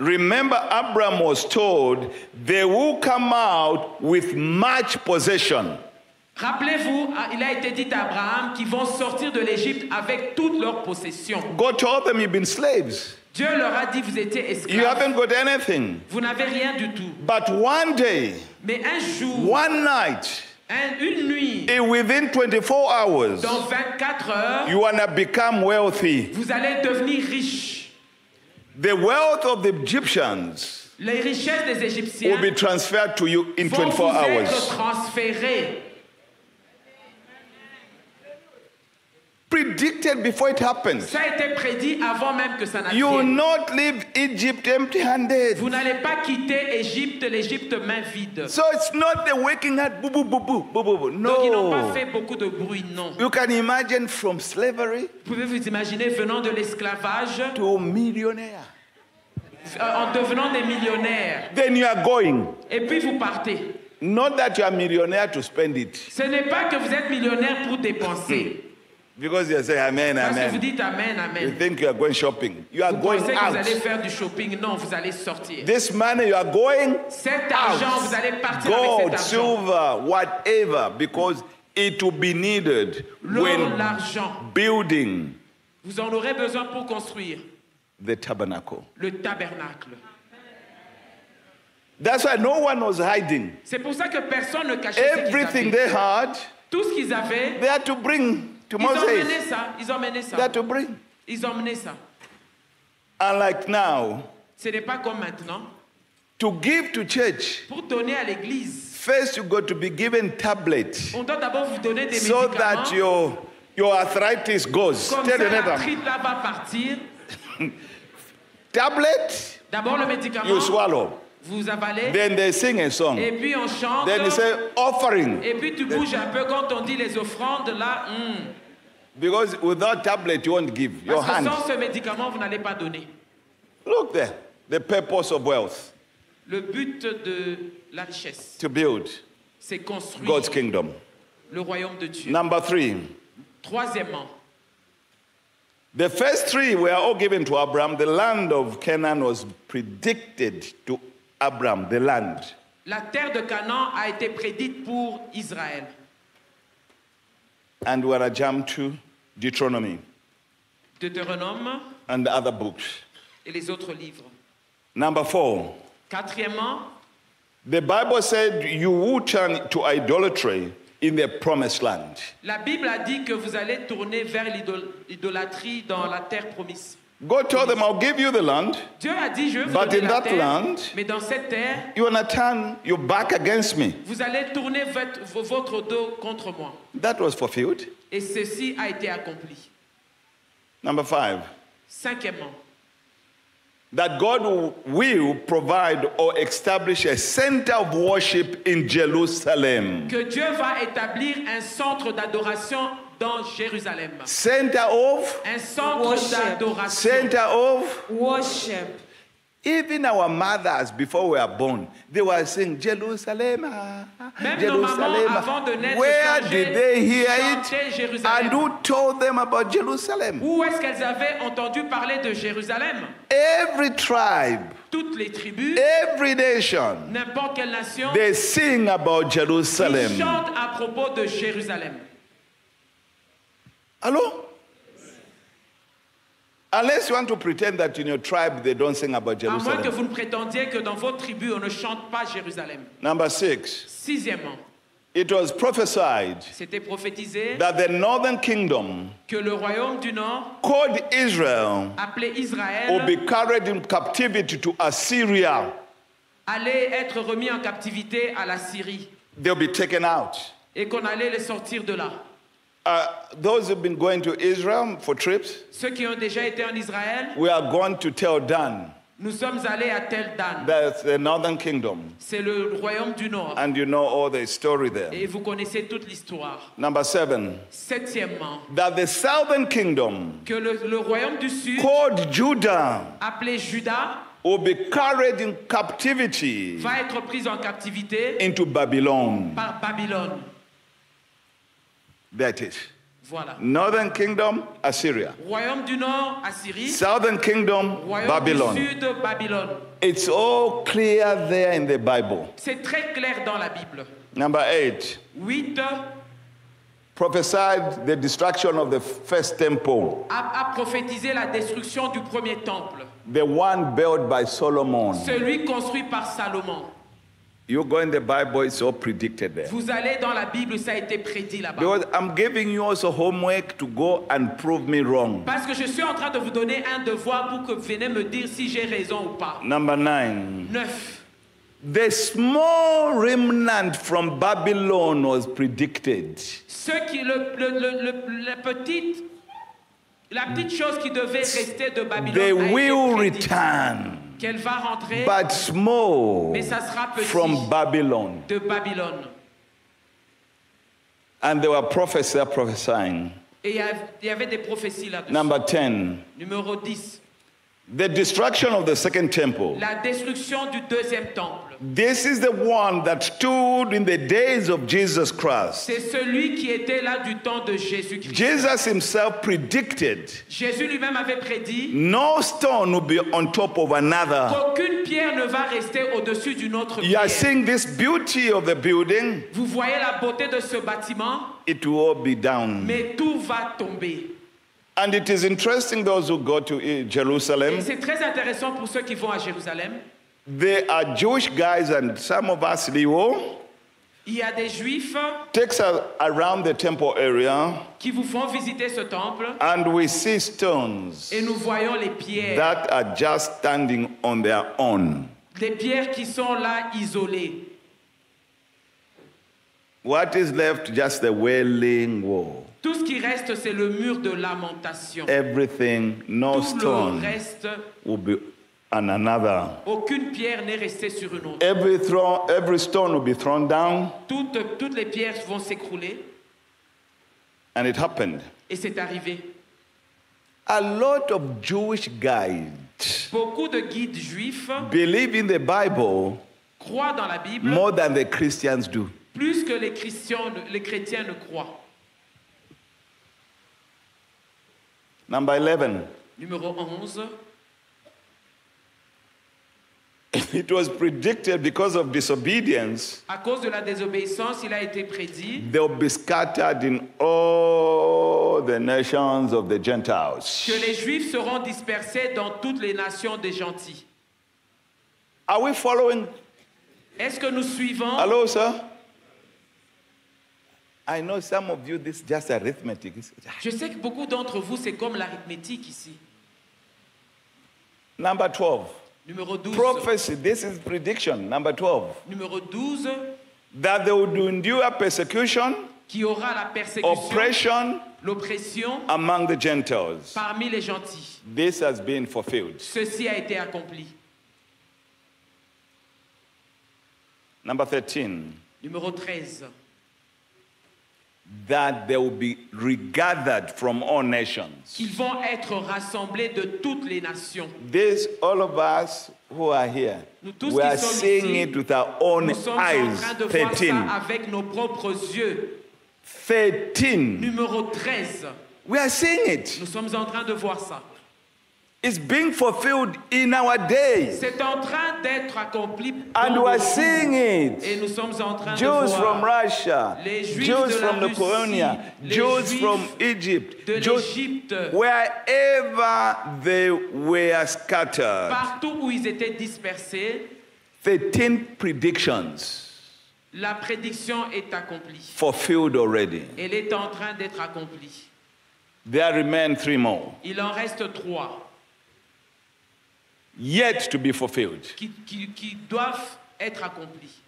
Remember, Abraham was told they will come out with much possession. Rappelez-vous, ah, il a été dit à Abraham qu'ils vont sortir de l'Égypte avec toutes leurs possessions. God told them you've been slaves. Dieu leur a dit, vous étiez You esclaves, haven't got anything. vous n'avez rien du tout. But one day, Mais un jour, one night, un- une nuit, eh, within 24 hours, dans 24 heures, you wanna become wealthy. vous allez devenir riche. The wealth of the Egyptians Les richesses des will Égyptiens be transferred to you in vont vous 24 être hours. transférées. Predicted before it happens. Ça a été prédit avant même que ça You will n'arrive. not leave Egypt empty handed. Vous n'allez pas quitter Égypte, l'Égypte main vide. So it's not the waking up, boo, boo, boo, boo, boo, boo, boo. Donc ils n'ont pas fait beaucoup de bruit, non. You can imagine from slavery Vous pouvez vous imaginer venant de l'esclavage, to millionaire. euh, en devenant des millionnaires. Then you are going. Et puis vous partez. Not that you are millionaire to spend it. Ce n'est pas que vous êtes millionnaire pour dépenser. Because you say amen, Parce que vous amen. dites Amen, You Amen. think you are going shopping. You are Vous going pensez que vous allez out. faire du shopping. Non, vous allez sortir. This money you are going Cet argent, vous allez partir avec gold, cet argent. silver, whatever, because it will be needed L'or, when l'argent. building Vous en aurez besoin pour construire the tabernacle. le tabernacle. That's why no one was hiding. C'est pour ça que personne ne cachait ce qu'ils Everything avaient. they had, Tout ce qu'ils avaient, they had to bring to ils ont mené Moses. ça. Ils ont mené ça. had to bring. Ils ont mené ça. Unlike now, Ce n'est pas comme maintenant. to give to church, Pour donner à l'église, first you got to be given tablets on doit d'abord vous donner des so médicaments. that your your arthritis goes. Comme Tell ça, l'arthrite là va partir. tablet D'abord le médicament, you swallow. Vous avalez, Then they sing a song. et puis on chante. Then they say offering. Et puis tu bouges un peu quand on dit les offrandes là. hmm. Because without tablet you won't give. Your Parce que sans ce médicament, vous n'allez pas donner. Look there. The purpose of wealth. Le but de la richesse, To build c'est construire God's kingdom. le royaume de Dieu. Number three. Troisièmement, The first three were all given to Abraham. The land of Canaan was predicted to Abraham, the land. la terre de Canaan a été prédite pour Israël. And we're going to jump to Deuteronomy Deutéronome and the other books. et les autres livres. Number four. Quatrièmement, The Bible said you will turn to idolatry in the promised land. la Bible a dit que vous allez tourner vers l'idol- l'idolâtrie dans la terre promise. God told them, I'll give you the land. Dieu a dit, je vais vous But donner in la that terre, land- mais dans cette terre, You want to turn your back against me. vous allez tourner votre, votre dos contre moi. That was fulfilled. Et ceci a été accompli. Number five. Cinquièmement, That God will- will provide or establish a center of worship in Jerusalem. que Dieu va établir un centre d'adoration dans Jérusalem. Center of, Un centre Worship. d'adoration. center of, Worship. even our mothers before we were born, they were saying, Jerusalem, ah, Même Jerusalem. avant de naître, Where changeaient- did they hear it? Jérusalem. And who told them about Jerusalem? Où est-ce qu'elles avaient entendu parler de Jérusalem? Every tribe, Toutes les tribus, every nation, n'importe quelle nation, they sing about ils Jerusalem. chantent à propos de Jérusalem. Hello? Unless you want to pretend that in your tribe they don't sing about À moins que Jerusalem. vous ne prétendiez que dans votre tribu, on ne chante pas Jérusalem. Number six, Sixièmement, it was prophesied c'était prophétisé that the northern kingdom, que le royaume du Nord, called Israel, appelé will Israël, be carried in captivity to Assyria. allait être remis en captivité à la Syrie They'll be taken out. et qu'on allait les sortir de là. Uh, those who've been going to Israel for trips, Ceux qui ont déjà été en Israël, we are going to tell Dan nous sommes allés à Tel Dan. that's the northern kingdom. C'est le royaume du Nord. And you know all the story there. Et vous connaissez toute l'histoire. Number seven, Septièmement, that the southern kingdom, que le, le royaume du Sud, called Judah, appelé Juda, will be carried in captivity va être pris en captivité into Babylon. par Babylone. That is. Voilà. Northern kingdom, Assyria. Royaume du Nord, Assyrie. Southern kingdom, Royaume Babylon. du Sud, Babylone. It's all clear there in the Bible. C'est très clair dans la Bible. Number eight, 8 prophesied the destruction of the first temple, a, a prophétisé la destruction du premier temple, the one built by Solomon. celui construit par Salomon. You go in the Bible, it's all predicted there. Vous allez dans la Bible, ça a été prédit là-bas. Because I'm giving you also homework to go and prove me wrong. Parce que je suis en train de vous donner un devoir pour que vous venez me dire si j'ai raison ou pas. Number nine. 9. The small remnant from Babylon was predicted. Ceux qui, le, le, le, le- la petite La petite chose qui devait rester de Babylone they a été will prédite. return, qu'elle va rentrer but small Mais ça sera petit. from Babylon. de Babylone. And there were prophets there prophesying. Et il y a- il y avait des prophéties là-dessus. Number 10, Numéro 10. the destruction of the second temple. La destruction du deuxième temple. This is the one that stood in the days of Jesus Christ. C'est celui qui était là du temps de Jésus-Christ. Jesus himself predicted Jésus lui-même avait prédit no stone will be on top of another. qu'aucune pierre ne va rester au-dessus d'une autre pierre. You are seeing this beauty of the building, Vous voyez la beauté de ce bâtiment, it will all be down. mais tout va tomber. And it is interesting, those who go to eh, Et Jerusalem, c'est très intéressant pour ceux qui vont à Jérusalem. They are Jewish guys, and some of us, Leo, Il y a des juifs takes us around the temple area, qui vous font visiter ce temple and we see stones et nous voyons les pierres. that are just standing on their own. Des pierres qui sont là isolées. What is left? Just the wailing wall. Tout ce qui reste, c'est le mur de lamentation. Everything, no Tout le stone reste, will be on another. aucune pierre n'est restée sur une autre. Every, throw, every stone will be thrown down, Toutes, toutes les pierres vont s'écrouler. and it happened. Et c'est arrivé. A lot of Jewish guides Beaucoup de guides juifs believe in the Bible croient dans la Bible more than the Christians do. plus que les chrétiens, les chrétiens ne croient. Number 11. Numéro 11. It was predicted because of disobedience, À cause de la désobéissance, il a été prédit they'll be scattered in all the nations of the Gentiles. que les juifs seront dispersés dans toutes les nations des gentils. Are we following? Est-ce que nous suivons? Hello, sir? I know some of you, this is just arithmetic. Je sais que beaucoup d'entre vous, c'est comme l'arithmétique ici. Number 12. Numéro 12. Prophecy, this is prediction. Number 12. Numéro 12, That they would endure persecution, qui aura la persécution, oppression l'oppression among the Gentiles. parmi les gentils. This has been fulfilled. Ceci a été accompli. Number 13. Numéro 13. That they will be regathered from all nations. Qu'ils vont être rassemblés de toutes les nations. This, all of us who are here, Nous tous we qui are sommes seeing ici, it with our own Nous sommes en eyes. train de voir 13. ça avec nos propres yeux. 13. Numéro 13. We are seeing it. Nous sommes en train de voir ça. It's being fulfilled in our days. C'est en train d'être accompli. And we are seeing it. Et nous sommes en train de Jews from voir Russia, les Juifs Jews de la from the Russie, les Jews Juifs from Egypt, de l'Égypte, wherever they were scattered. partout où ils étaient dispersés, 13 predictions la prédiction est accomplie. fulfilled already. Elle est en train d'être accomplie. There remain three more Il en reste trois yet to be fulfilled. qui, qui- qui doivent être accomplis.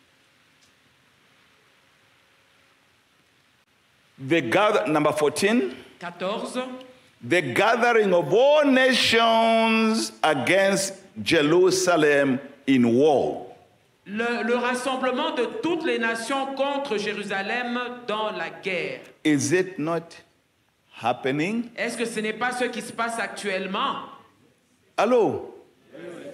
The gather, number 14, 14. the gathering of all nations against Jerusalem in war. Le, le rassemblement de toutes les nations contre Jérusalem dans la guerre. Is it not happening? Est-ce que ce n'est pas ce qui se passe actuellement? Hello?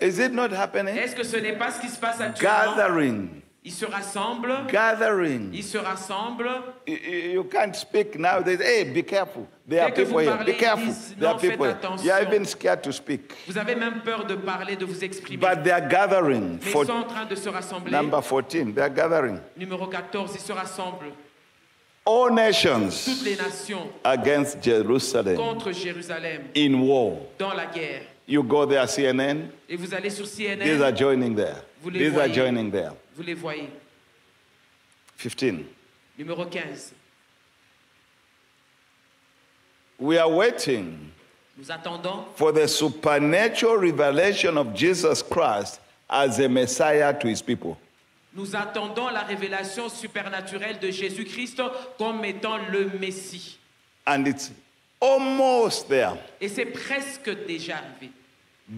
Is it not happening? Est-ce que ce n'est pas ce qui se passe actuellement? Gathering, Ils se rassemblent. gathering. Ils se rassemblent. You, can't speak now. They say, hey, be careful. There are people here. Be careful. disent, There are people here. You are even scared to speak. Vous avez même peur de parler, de vous exprimer. But they are gathering. Mais ils sont en train de se rassembler. number 14, they are gathering. Numéro 14, ils se rassemblent. All Toutes nations les nations against Jerusalem contre Jérusalem in war. dans la guerre. You go there, CNN. Et vous allez sur CNN. These are joining there. Vous les These are joining there. vous les voyez. 15. Numéro 15. We are waiting Nous attendons for the supernatural revelation of Jesus Christ as a Messiah to his people. Nous attendons la révélation supernaturelle de Jésus-Christ comme étant le Messie. And it's Almost there. Et c'est presque déjà arrivé.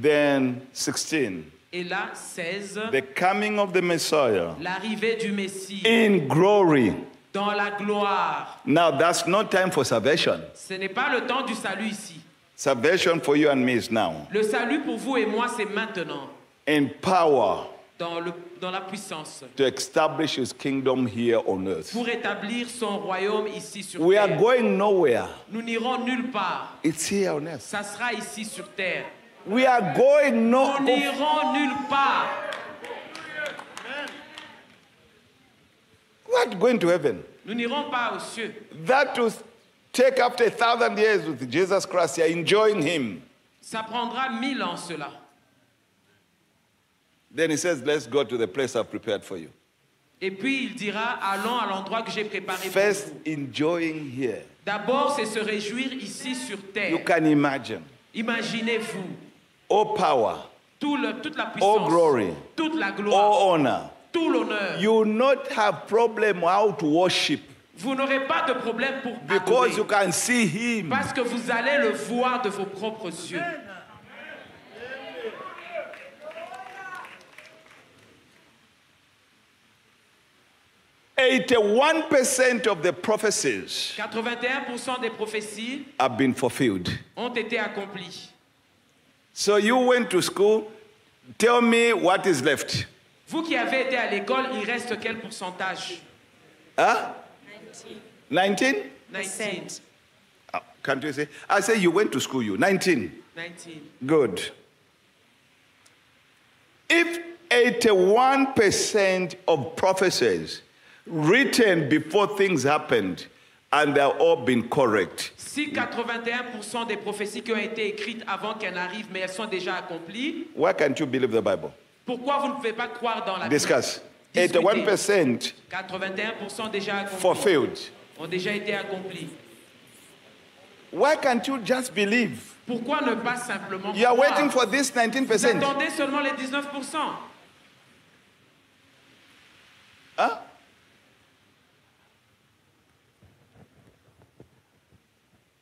Then 16. Et là, 16, The coming of the Messiah l'arrivée du Messie in glory. dans la gloire. Now, that's no time for salvation. Ce n'est pas le temps du salut ici. Salvation for you and me is now. Le salut pour vous et moi, c'est maintenant, In power dans, le, dans la puissance, to establish his kingdom here on earth. pour établir son royaume ici sur We are terre. going nowhere. Nous n'irons nulle part. It's here on earth. Ça sera ici sur terre. We are going Nous no. n'irons nulle part. What going to heaven? Nous n'irons pas aux cieux. That to take after a thousand years with Jesus Christ, you're enjoying him. Ça prendra mille ans cela. Then he says, Let's go to the place I've prepared for you. Et puis il dira, allons à l'endroit que j'ai préparé pour First, vous. enjoying here. D'abord, c'est se réjouir ici sur You terre. can imagine. Imaginez-vous All power, tout le- toute la puissance, glory. toute la gloire, all honor. tout l'honneur. You will not have problem how to worship Vous n'aurez pas de problème pour because you adorer. can see him. Parce que vous allez le voir de vos propres yeux. Eighty-one percent of the prophecies 81% des prophéties have been fulfilled. ont été accomplies. So you went to school. Tell me what is left. Vous qui avez été à l'école, il reste quel pourcentage Huh? 19? 19. Uh, Can't you say? I say you went to school, you. 19. 19. Good. If 81% of prophecies written before things happened and they're all been correct, Si 81% des prophéties qui ont été écrites avant qu'elles n'arrivent, mais elles sont déjà accomplies, why can't you believe the Bible? pourquoi vous ne pouvez pas croire dans la Discuss. Bible 81% 81% déjà accomplis fulfilled. ont déjà été accomplis. Why can't you just believe? Pourquoi ne pas simplement You are croire waiting for this 19%. attendez seulement les 19%. Huh?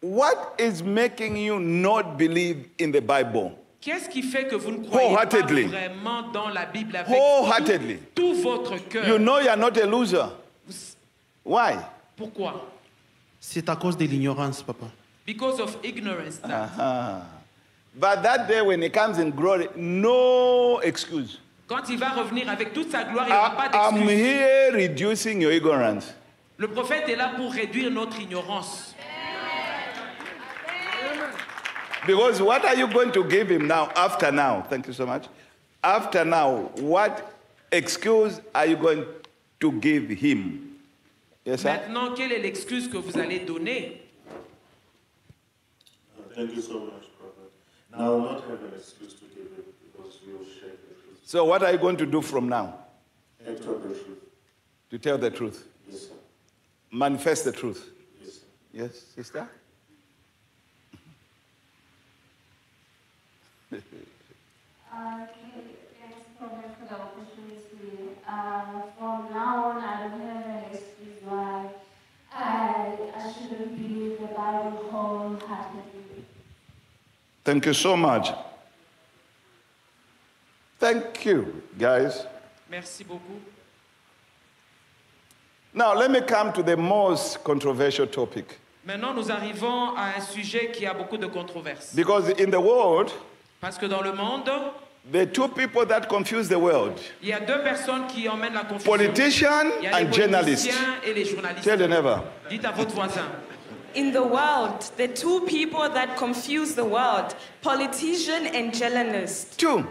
What is making you not believe in the Bible? Qu'est-ce qui fait que vous ne croyez pas Wholeheartedly. vraiment dans la Bible avec tout, tout votre cœur? You know you are not a loser. Why? Pourquoi? C'est à cause de l'ignorance, papa. Because of ignorance. Uh-huh. But that day when he comes in glory, no excuse. Quand il va revenir avec toute sa gloire, il n'y aura pas I'm d'excuse. here reducing your ignorance. Le prophète est là pour réduire notre ignorance. Because what are you going to give him now, after now? Thank you so much. After now, what excuse are you going to give him? Yes, sir? Maintenant, quelle est l'excuse que vous allez donner Thank you so much, Prophet. Now, I will not have an excuse to give him because we will share the truth. So, what are you going to do from now? And tell the truth. To tell the truth, Yes, sir. manifest the truth. Yes, sir. Yes, sister? Thank you so much. Thank you, guys. Merci beaucoup. Now, let me come to the most controversial topic. Maintenant, nous arrivons à un sujet qui a beaucoup de controverses. Because in the world, Parce que dans le monde, the two people that confuse the world il y a deux personnes qui emmènent la confusion. politician Il y a and journalist. et les journalistes. Tell the neighbor. Dites à votre voisin. In the world, the two people that confuse the world, politician and journalist. Two.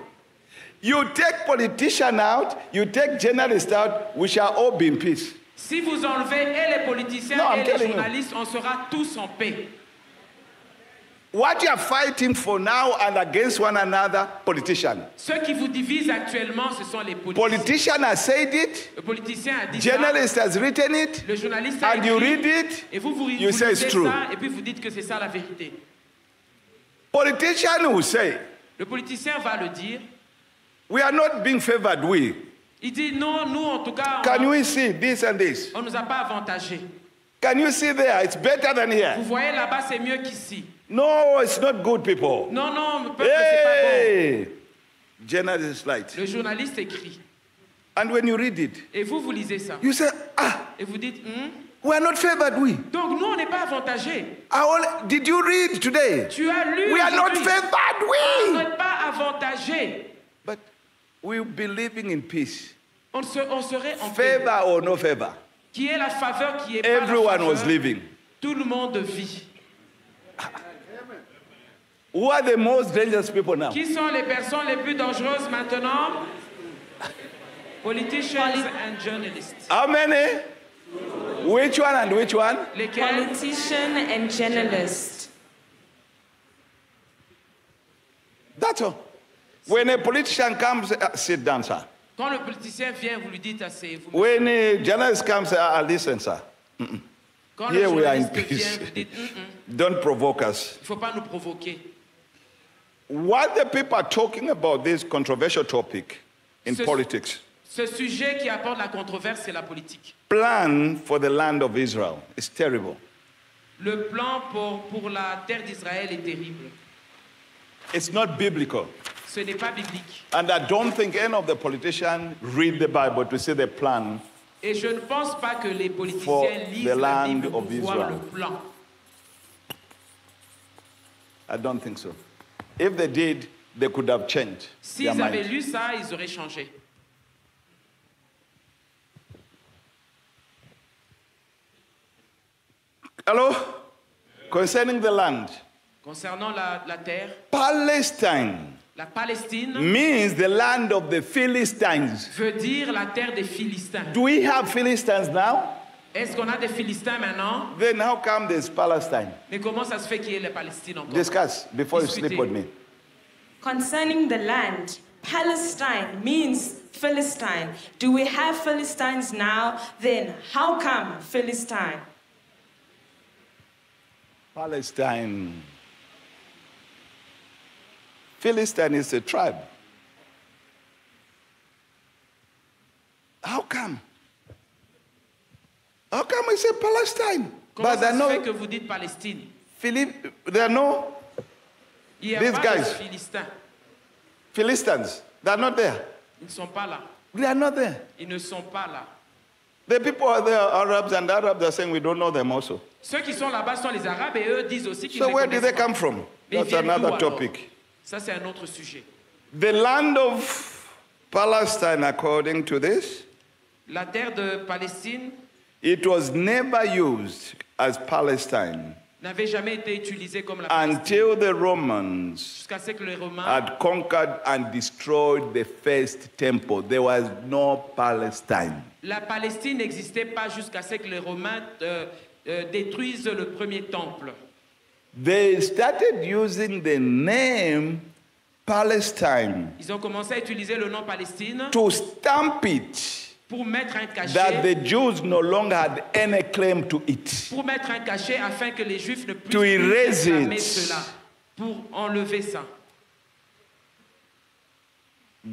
You take politician out, you take journalist out, we shall all be in peace. Si vous enlevez et les politiciens No, et les telling you. journalistes, on sera tous en paix. What you are fighting for now and against one another, politician. Ceux qui vous divisent actuellement, ce sont les politiciens. Politician has said it, Le politicien a dit ça, journalist has written it, le journaliste a and you read it, et vous, vous, you vous say it's true. ça, et puis vous dites que c'est ça la vérité. Politician will say, Le politicien va le dire. we are not being favored, we. Il dit non, nous en tout cas, Can we see this and this? on nous a pas avantagés. Can you see there? It's better than Vous here. voyez là-bas, c'est mieux qu'ici. No, it's not good, people. Non, non, peuple, c'est pas Hey! Journalist light. bon. Le journaliste écrit. And when you read it, Et vous, vous lisez ça. you say, ah, Et vous dites, Hmm? we are not favored, we. donc nous, on n'est pas avantagés. Only- did you read today? Tu as lu. We are not aujourd'hui. favored, On we. n'est pas avantagés. But we'll be living in peace. On, se- on serait en paix. Favor or no favor. Qui est la faveur, qui est pas Everyone was faveur. living. Tout le monde vit. Who are the most dangerous people now? Qui sont les personnes les plus dangereuses maintenant? Politicians and journalists. How many? Which one and which one? Lesquels? Politician and journalist. That's all. When a politician comes, uh, sit down, sir. Quand le politicien vient, vous lui dites assez. Vous, When a journalist comes, uh, listen, sir. quand le Here we are in journaliste vient, peace. vous dites hum, Don't provoke us. il ne faut pas nous provoquer. What the people are talking about this controversial topic in Ce- politics Ce sujet qui apporte la controverse, c'est la politique. plan for the land of Israel is terrible. Le plan pour, pour la terre d'Israël est terrible. It's not biblical. Ce n'est pas biblique. And I don't think any of the politicians read the Bible to see the plan. Et je ne pense pas que les politiciens lisent la Bible pour voir le plan. I don't think so. If they did, they could have changed S'ils avaient mind. lu ça, ils auraient changé. Hello? Concerning the land, Concernant la, la terre, Palestine la Palestine means the land of the Philistines. veut dire la terre des Philistins. Do we have Philistines now? Est-ce qu'on a des Philistins maintenant Then how come there's Palestine? Mais comment ça se fait qu'il y ait la Palestine encore Discuss before you sleep with me. Concerning the land, Palestine means Philistine. Do we have Philistines now? Then how come Philistine? Palestine. Philistine is a tribe. How come? How come we say Palestine? Comment but ça se fait que vous dites Palestine? Philip, there are no Il n'y a These pas guys. de Philistins. Philistines. They are not there. Ils ne sont pas là. They are not there. Ils ne sont pas là. The people are there, Arabs, and Arabs are saying we don't know them also. Ceux qui sont là-bas sont les Arabes et eux disent aussi qu'ils So ne where do they pas. come from? Mais That's another topic. Ça, c'est un autre sujet. The land of Palestine, according to this, La terre de Palestine it was never used as Palestine n'avait jamais été utilisée comme la Palestine until the Romans jusqu'à ce que les Romains had conquered and destroyed the first temple. There was no Palestine. La Palestine n'existait pas jusqu'à ce que les Romains euh, euh, détruisent le premier temple. They started using the name Palestine Ils ont commencé à utiliser le nom Palestine to stamp it pour mettre un that cachet, the Jews no longer had any claim to it. pour mettre un cachet afin que les Juifs ne puissent To plus erase it. cela, pour enlever ça.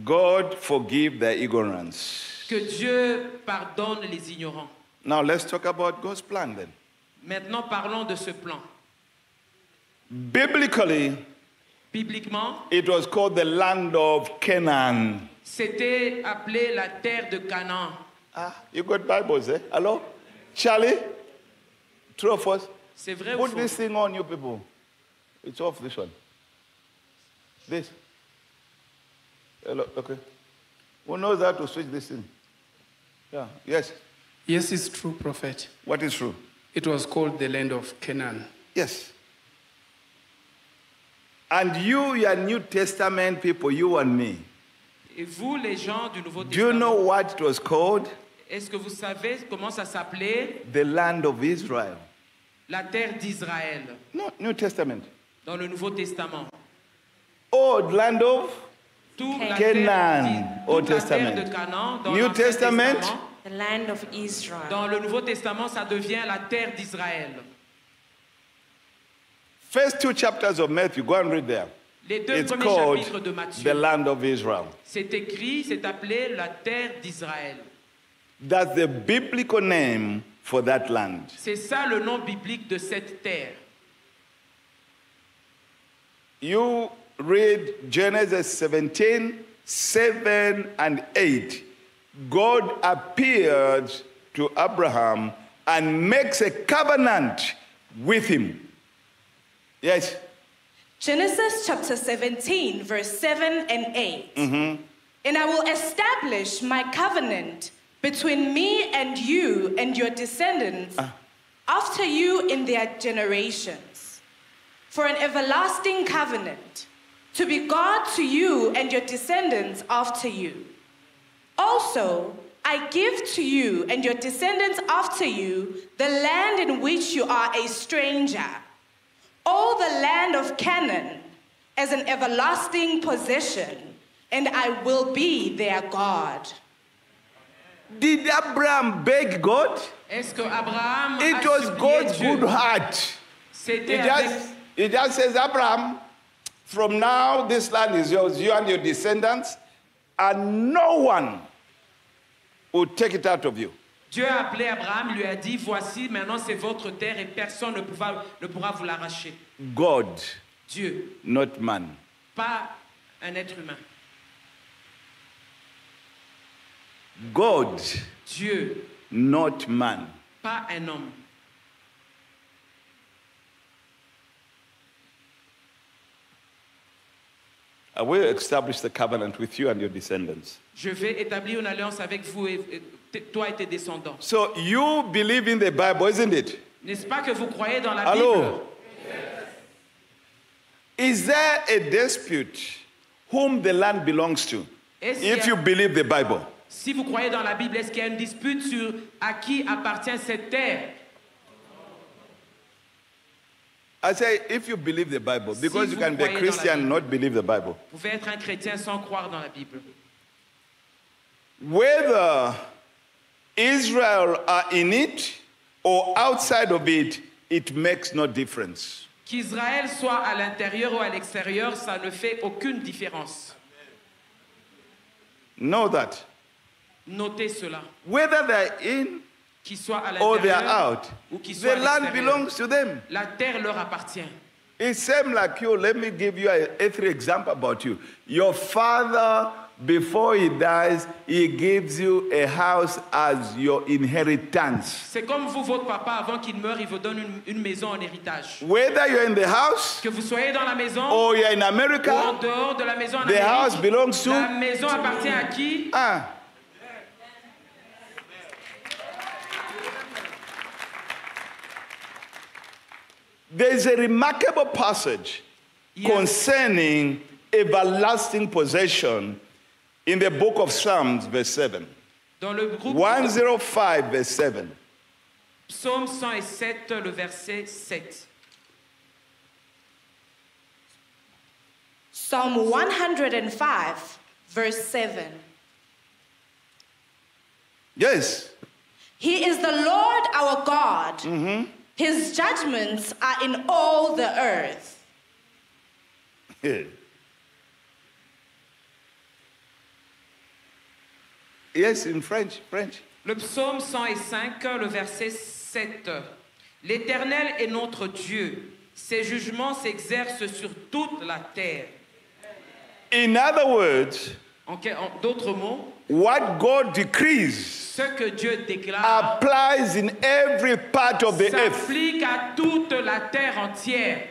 God forgive their ignorance. Que Dieu pardonne les ignorants. Now let's talk about God's plan then. Maintenant, parlons de ce plan. Biblically, Bibliquement, it was called the land of Canaan. C'était appelé la terre de Canaan. Ah, you got Bibles, eh? Hello? Charlie? True of us? C'est vrai ou Put faux this thing on, you people. It's off this one. This. Hello, okay. Who knows how to switch this thing? Yeah, yes. Yes, it's true, Prophet. What is true? It was called the land of Canaan. Yes. And you, your New Testament people, you and me, Et vous, les gens du Nouveau do you Testament, know what it was called? est-ce que vous savez comment ça s'appelait? The land of Israel. la terre d'Israël No, New Testament. dans le Nouveau Testament Old land of Tout la Canaan, terre, Old toute la terre Testament. de Canaan dans New l'Ancien Testament. Testament, The land of Israel. dans le Nouveau Testament, ça devient la terre d'Israël. first two chapters of Matthew. Go and read there. Les deux It's premiers called chapitres de Matthieu, the land of Israel. c'est écrit, c'est appelé la terre d'Israël. That's the biblical name for that land. C'est ça le nom biblique de cette terre. You read Genesis 17, 7 and 8. God appeared to Abraham and makes a covenant with him. Yes. Genesis chapter 17, verse 7 and 8. Mm-hmm. And I will establish my covenant between me and you and your descendants ah. after you in their generations, for an everlasting covenant, to be God to you and your descendants after you. Also, I give to you and your descendants after you the land in which you are a stranger, all the land of Canaan, as an everlasting possession, and I will be their God. Did Abraham beg God? Est-ce que Abraham It was God's Dieu? good heart. C'était It just, it just says, Abraham, from now this land is yours, you and your descendants, and no one will take it out of you. Dieu a appelé Abraham, lui a dit, voici, maintenant c'est votre terre et personne ne pourra, ne pourra vous l'arracher. God, Dieu, not man. pas un être humain. God, Dieu, not man. pas un homme. I will establish the covenant with you and your descendants. Je vais établir une alliance avec vous, et, toi et tes descendants. So you believe in the Bible, isn't it? N'est-ce pas que vous croyez dans la Hello. Is there a dispute whom the land belongs to? Est-ce qu'il y If a- you believe the Bible. Si vous croyez dans la Bible, est-ce qu'il y a une dispute sur à qui appartient cette terre? I say, if you believe the Bible, because you vous can be a croyez dans la Christian not believe the Bible. Vous pouvez être un chrétien sans croire dans la Bible. Whether Israel are in it or outside of it, it makes no difference. Qu'Israël soit à l'intérieur ou à l'extérieur, ça ne fait aucune différence. Know that. Notez cela. Whether they're in Qu'ils soient à or they're l'intérieur out, ou qu'ils soient the à land belongs to them. La terre leur appartient. It's same like you. Let me give you a, a three example about you. Your father, before he dies, he gives you a house as your inheritance. C'est comme vous, votre papa, avant qu'il meure, il vous donne une, une maison en héritage. Whether you're in the house Que vous soyez dans la maison or you're in ou en America, dehors de la maison en the Amérique, house belongs to. la maison appartient à qui? Ah. There's a remarkable passage Il y a- concerning everlasting possession in the book of Psalms, verse 7. Dans le groupe 105, verse 7. Psaume 107, le verset 7. Psalm 105, verse 7. Yes. He is the Lord our God. Mm-hmm. His judgments are in all the earth. Yes, in French, French. Le psaume 105, le verset 7. L'Éternel est notre Dieu. Ses jugements s'exercent sur toute la terre. In other words, En, que- en d'autres mots, what God decrees ce que Dieu déclare applies in every part of the earth. s'applique à toute la terre entière.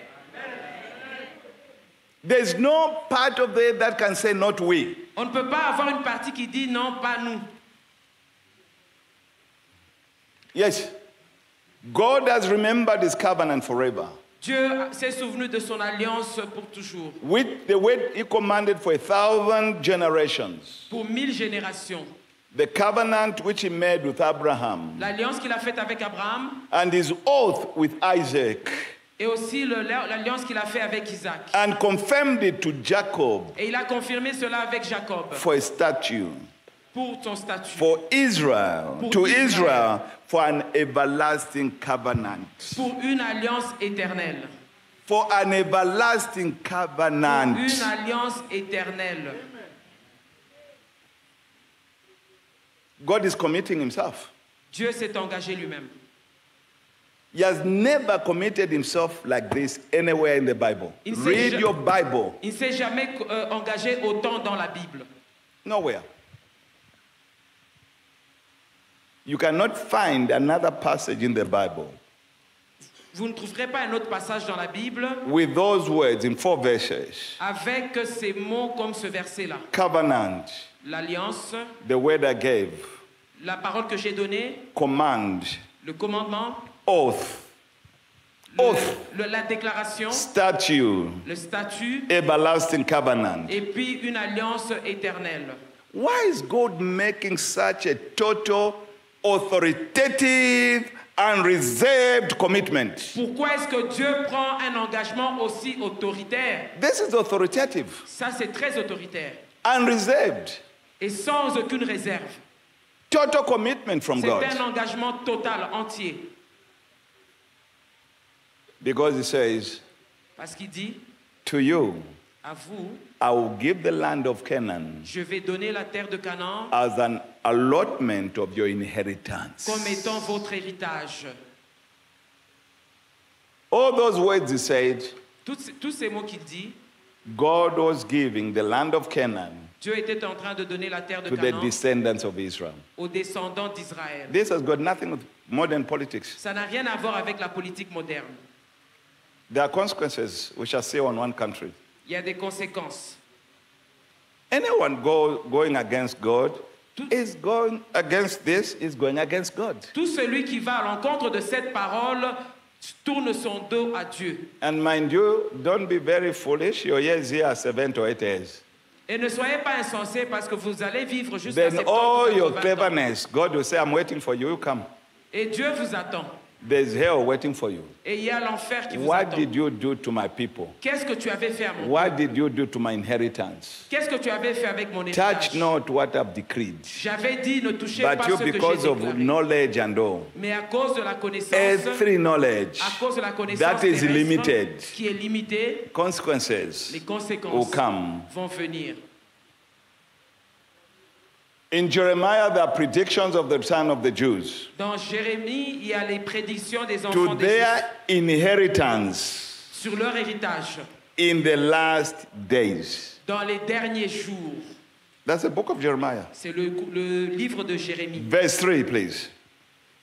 There's no part of the earth that can say not we. On ne peut pas avoir une partie qui dit non, pas nous. Yes. God has remembered his covenant forever. Dieu s'est souvenu de son alliance pour toujours, With the word he commanded for a thousand generations. pour mille générations. The covenant which he made with Abraham L'alliance qu'il a faite avec Abraham and his oath with Isaac et aussi l'alliance qu'il a faite avec Isaac. and confirmed it to Jacob Et il a confirmé cela avec Jacob for a statue. pour son statut, For Israel, Pour to Israël. Israel, for an everlasting covenant. pour une alliance éternelle. For an everlasting covenant. Une alliance éternelle. God is committing himself. Dieu s'est engagé lui-même. He has never committed himself like this anywhere in the Bible. Read your Bible. Il ne s'est jamais euh, engagé autant dans la Bible. Nowhere. You cannot find another passage in the Bible Vous ne trouverez pas un autre passage dans la Bible with those words in four verses. avec ces mots comme ce verset-là. covenant, L'alliance, the word I gave, la parole que j'ai donnée, command, le commandement, oath, le- Oath. le- la déclaration, statute, le statut. Everlasting covenant. et puis une alliance éternelle. Why is God making such a total, authoritative, unreserved commitment? Pourquoi est-ce que Dieu prend un engagement aussi autoritaire? This is authoritative, Ça, c'est très autoritaire unreserved, et sans aucune réserve. total commitment from C'est God. un engagement total, entier. Because He says, Parce qu'il dit, To you, à vous, I will give the land of Canaan je vais donner la terre de Canaan as an allotment of your inheritance. comme étant votre héritage. All those words He said, Tous, ces- tous ces mots qu'il dit, God was giving the land of Canaan Dieu était en train de donner la terre de to the Canaan descendants of Israel. aux descendants d'Israël. This has got nothing with modern politics. Ça n'a rien à voir avec la politique moderne. There are consequences we shall see on one country. Il y a des conséquences. Anyone go, going against God is going against this, is going against God. Tout celui qui va à l'encontre de cette parole tourne son dos à Dieu. And mind you, don't be very foolish. Your years here are seven to eight years. Et ne soyez pas insensés parce que vous allez vivre jusqu'à Then 70 all your 80 ans. cleverness, God will say, I'm waiting for you, you come. Et Dieu vous attend. There's hell waiting for you. Et il y a l'enfer qui vous What attend. did you do to my people? Qu'est-ce que tu avais fait à mon What did you do to my inheritance? Qu'est-ce que tu avais fait avec mon héritage? Touch not what I've decreed. J'avais dit ne touchez But pas you, ce que because j'ai of déclaré. knowledge and all, Mais à cause de la connaissance, earthly knowledge, à cause de la connaissance that is terrestre, limited. qui est limitée, consequences les will conséquences come. vont venir. In Jeremiah, there are predictions of the return of the Jews Dans Jérémie, il y a les prédictions des to des their Juifs inheritance sur leur héritage in the last days. dans les derniers jours. That's the book of Jeremiah. C'est le, le livre de Jérémie. Verse 3, please.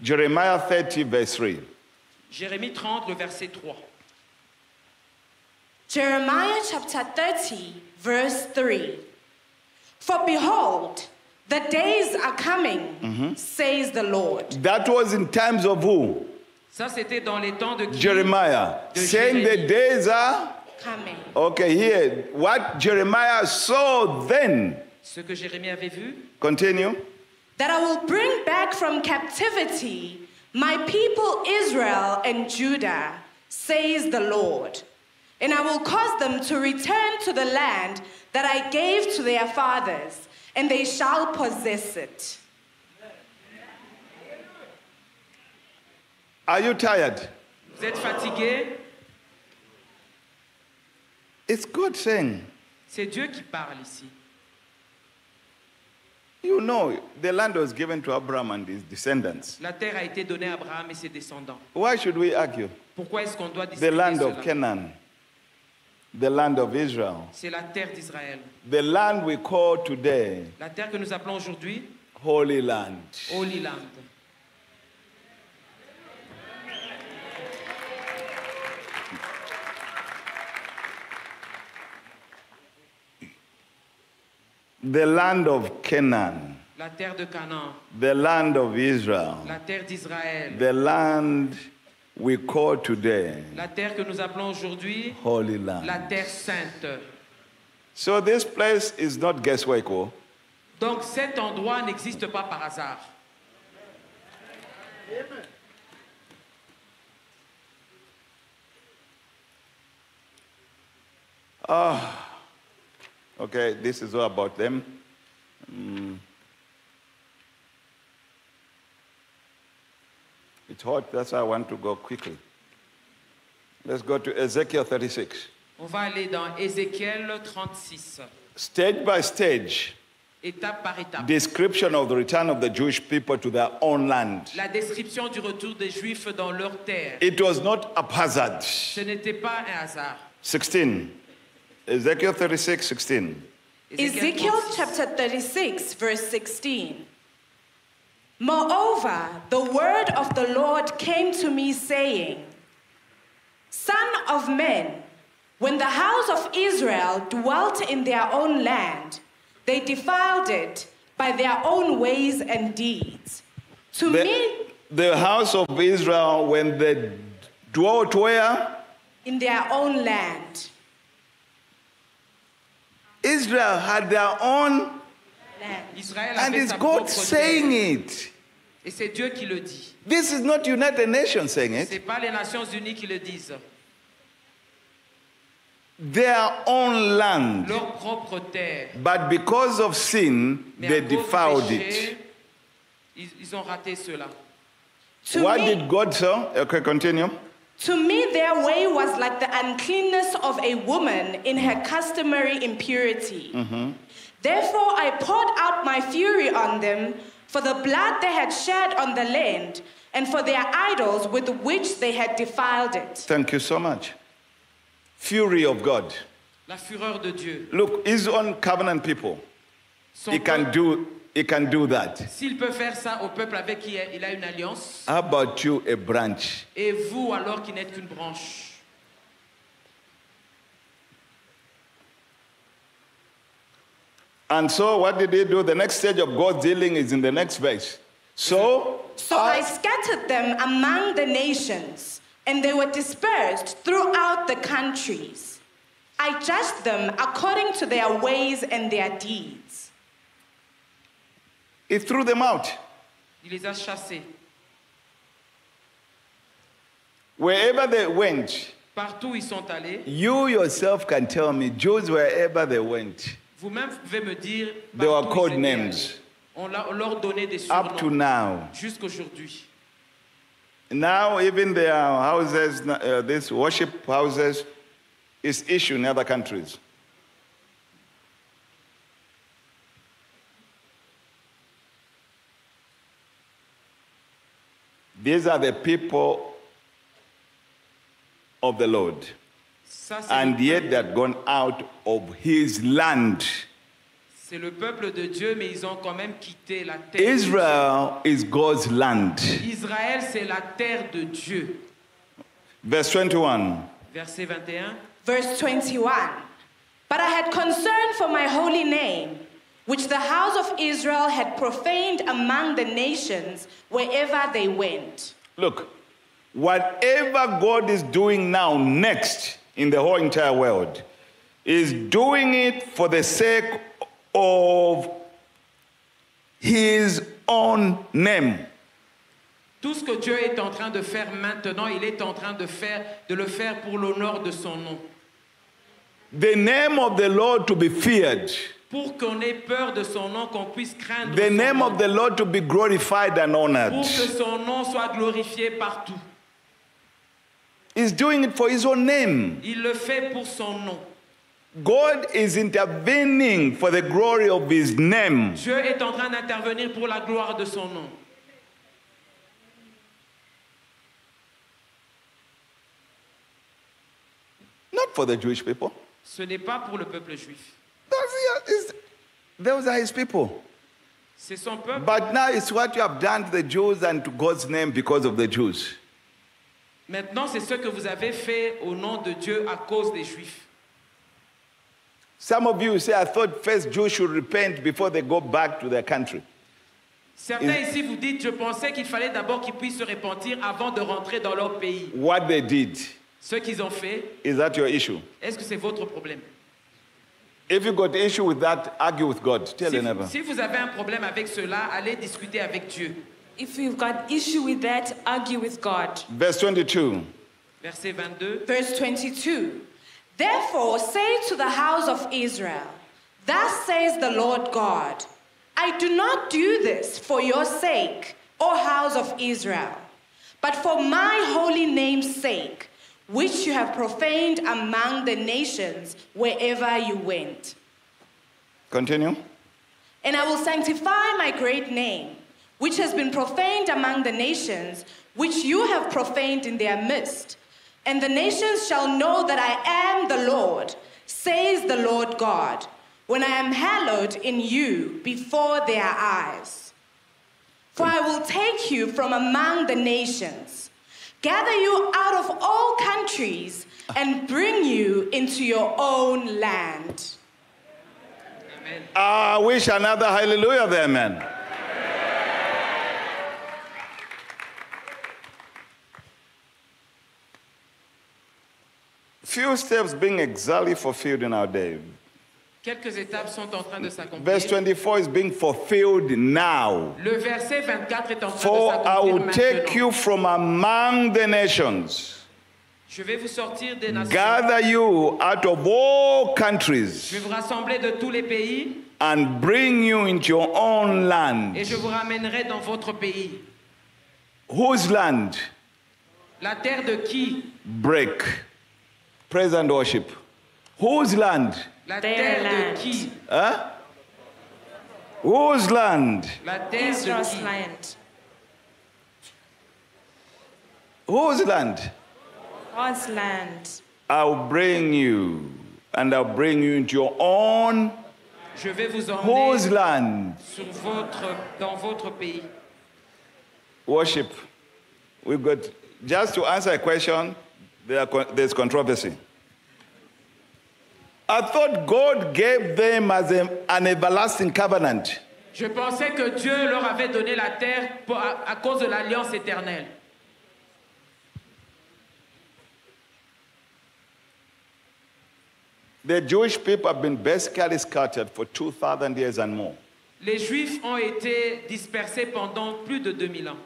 Jeremiah 30, verse 3. Jérémie 30, le verset 3. Jeremiah chapter 30, verse 3. For behold, the days are coming, mm-hmm. says the Lord. That was in times of who? Ça, c'était dans les temps de qui Jeremiah. De Saying the days are. Coming. Okay, here. What Jeremiah saw then. Ce que Jérémie avait vu, Continue. That I will bring back from captivity my people Israel and Judah, says the Lord. And I will cause them to return to the land that I gave to their fathers, and they shall possess it. Are you tired? vous êtes fatigués, It's God saying, c'est Dieu qui parle ici. you know, the land was given to Abraham and his descendants. La terre a été donnée à Abraham et ses descendants. Why should we argue? Pourquoi est-ce qu'on doit discuter The discuter land cela of Canaan, the land of Israel, C'est la terre d'Israël. the land we call today La terre que nous appelons aujourd'hui Holy Land. Holy Land. The land of Canaan, La terre de Canaan. the land of Israel, La terre d'Israël. the land we call today La terre que nous appelons aujourd'hui Holy la Land. terre sainte. So this place is not guesswork. Oh. Donc cet endroit n'existe pas par hasard. Ah, Okay, this is all about them. Mm. It's hot, that's why I want to go quickly. Let's go to Ezekiel 36. On va aller dans Ézéchiel 36. Stage by stage, étape par étape. description of the return of the Jewish people to their own land. La description du retour des Juifs dans leur terre. It was not haphazard. Ce n'était pas un hasard. 16. Ezekiel 36, 16. Ezekiel chapter 36, verse 16. Moreover, the word of the Lord came to me, saying, Son of man, when the house of Israel dwelt in their own land, they defiled it by their own ways and deeds. To The, me, the house of Israel, when they dwelt where? in their own land. Israel had their own, and it's God saying it. Et c'est Dieu qui le dit. This is not United Nations saying Ce n'est it. pas les Nations Unies qui le disent. Their own land. Leur propre terre. But because of sin, Mais they à cause du defiled péché, it. Ils, ils ont raté cela. To What me, did God say? Okay, continue. To me, their way was like the uncleanness of a woman in her customary impurity. Mm-hmm. Therefore, I poured out my fury on them for the blood they had shed on the land and for their idols with which they had defiled it. Thank you so much. Fury of God. La fureur de Dieu. Look, his own covenant people. Son He can do he can do that. S'il peut faire ça au peuple avec qui il a une alliance, How about you, a branch? et vous alors qui n'êtes qu'une branche, And so what did he do? The next stage of God's dealing is in the next verse. So So I scattered them among the nations, and they were dispersed throughout the countries. I judged them according to their ways and their deeds. he threw them out. il les a chassés. Wherever they went, Partout ils sont allés, you yourself can tell me, Jews, wherever they went, vous-même pouvez me dire, they were partout où called ils étaient allés. names On, on leur donnait des up to now. jusqu'aujourd'hui. Now, even their houses, uh, these worship houses, is issue in other countries. These are the people of the Lord. Ça, c'est And yet peuple- they had gone out of his land. c'est le peuple de Dieu, mais ils ont quand même quitté la terre. Israel is God's land. Israël, c'est la terre de Dieu. Verse 21. Verset 21. Verse 21 But I had concern for my holy name, which the house of Israel had profaned among the nations wherever they went. Look, whatever God is doing now, next, in the whole entire world, is doing it for the sake of his own name. Tout ce que Dieu est en train de faire maintenant, il est en train de, faire, de le faire pour l'honneur de son nom. The name of the Lord to be feared. Pour qu'on ait peur de son nom, qu'on puisse craindre The son name nom. of the Lord to be glorified and honored. Pour que son nom soit glorifié partout. He's doing it for his own name. Il le fait pour son nom. God is intervening for the glory of his name. Dieu est en train d'intervenir pour la gloire de son nom. Not for the Jewish people. Ce n'est pas pour le peuple juif. Those are, those are his people. C'est son peuple. But now it's what you have done to the Jews and to God's name because of the Jews. Maintenant, c'est ce que vous avez fait au nom de Dieu à cause des juifs. Some of you say, I thought first Jews should repent before they go back to their country. Certains ici vous dites, je pensais qu'il fallait d'abord qu'ils puissent se repentir avant de rentrer dans leur pays. What they did, Ce qu'ils ont fait, is that your issue? est-ce que c'est votre problème? If you got issue with that, argue with God. Tell si, neighbor. si vous avez un problème avec cela, allez discuter avec Dieu. If you've got issue with that, argue with God. Verse 22. Verset 22. Verse 22 Therefore, say to the house of Israel, Thus says the Lord God, I do not do this for your sake, O house of Israel, but for my holy name's sake, which you have profaned among the nations wherever you went. Continue. And I will sanctify my great name, which has been profaned among the nations, which you have profaned in their midst. And the nations shall know that I am the Lord, says the Lord God, when I am hallowed in you before their eyes. For I will take you from among the nations, gather you out of all countries, and bring you into your own land. Ah, amen. I wish another hallelujah there, man. Few steps being exactly fulfilled in our day. Quelques étapes sont en train de s'accomplir. Verse 24 is being fulfilled now. Le verset 24 est en train For de I s'accomplir will take you from among the nations, Je vais vous sortir des nations. gather you out of all Je countries, vais vous rassembler de tous les pays and bring you into your own land. et je vous ramènerai dans votre pays. Whose land? La terre de qui Break. Praise and worship. Whose land? La Their terre land. de qui Huh? Whose land? La terre de Israel's qui land. Whose land? God's land. I'll bring you, and I'll bring you into your own. Je vais vous Whose land? sur votre, dans votre pays. Worship. We've got, just to answer a question, there there's controversy. I thought God gave them as a- an everlasting covenant. Je pensais que Dieu leur avait donné la terre pour- à, à cause de l'alliance éternelle. The Jewish people have been basically scattered for 2,000 years and more. Les Juifs ont été dispersés pendant plus de 2000 ans.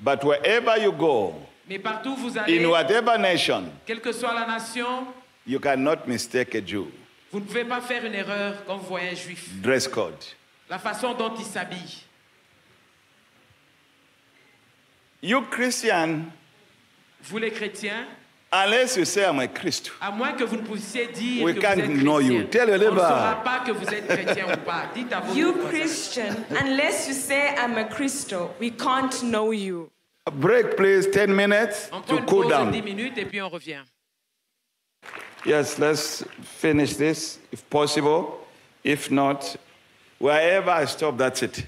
But wherever you go, Mais partout où vous allez, in whatever nation, quelle que soit la nation, you cannot mistake a Jew. vous ne pouvez pas faire une erreur quand vous voyez un Juif. Dress code. La façon dont il s'habille. You Christian, Vous les chrétiens, unless you say I'm a Christ, à moins que vous ne puissiez dire We que can't vous êtes know chrétien, you. Tell on ne saura pas que vous êtes chrétien ou pas. Dites à vos You. Christian, unless you say I'm a Christo, we can't know you. Break please 10 minutes On prend to cool pause 10 down. minutes et puis on revient. Yes, let's finish this if possible. If not, wherever I stop, that's it.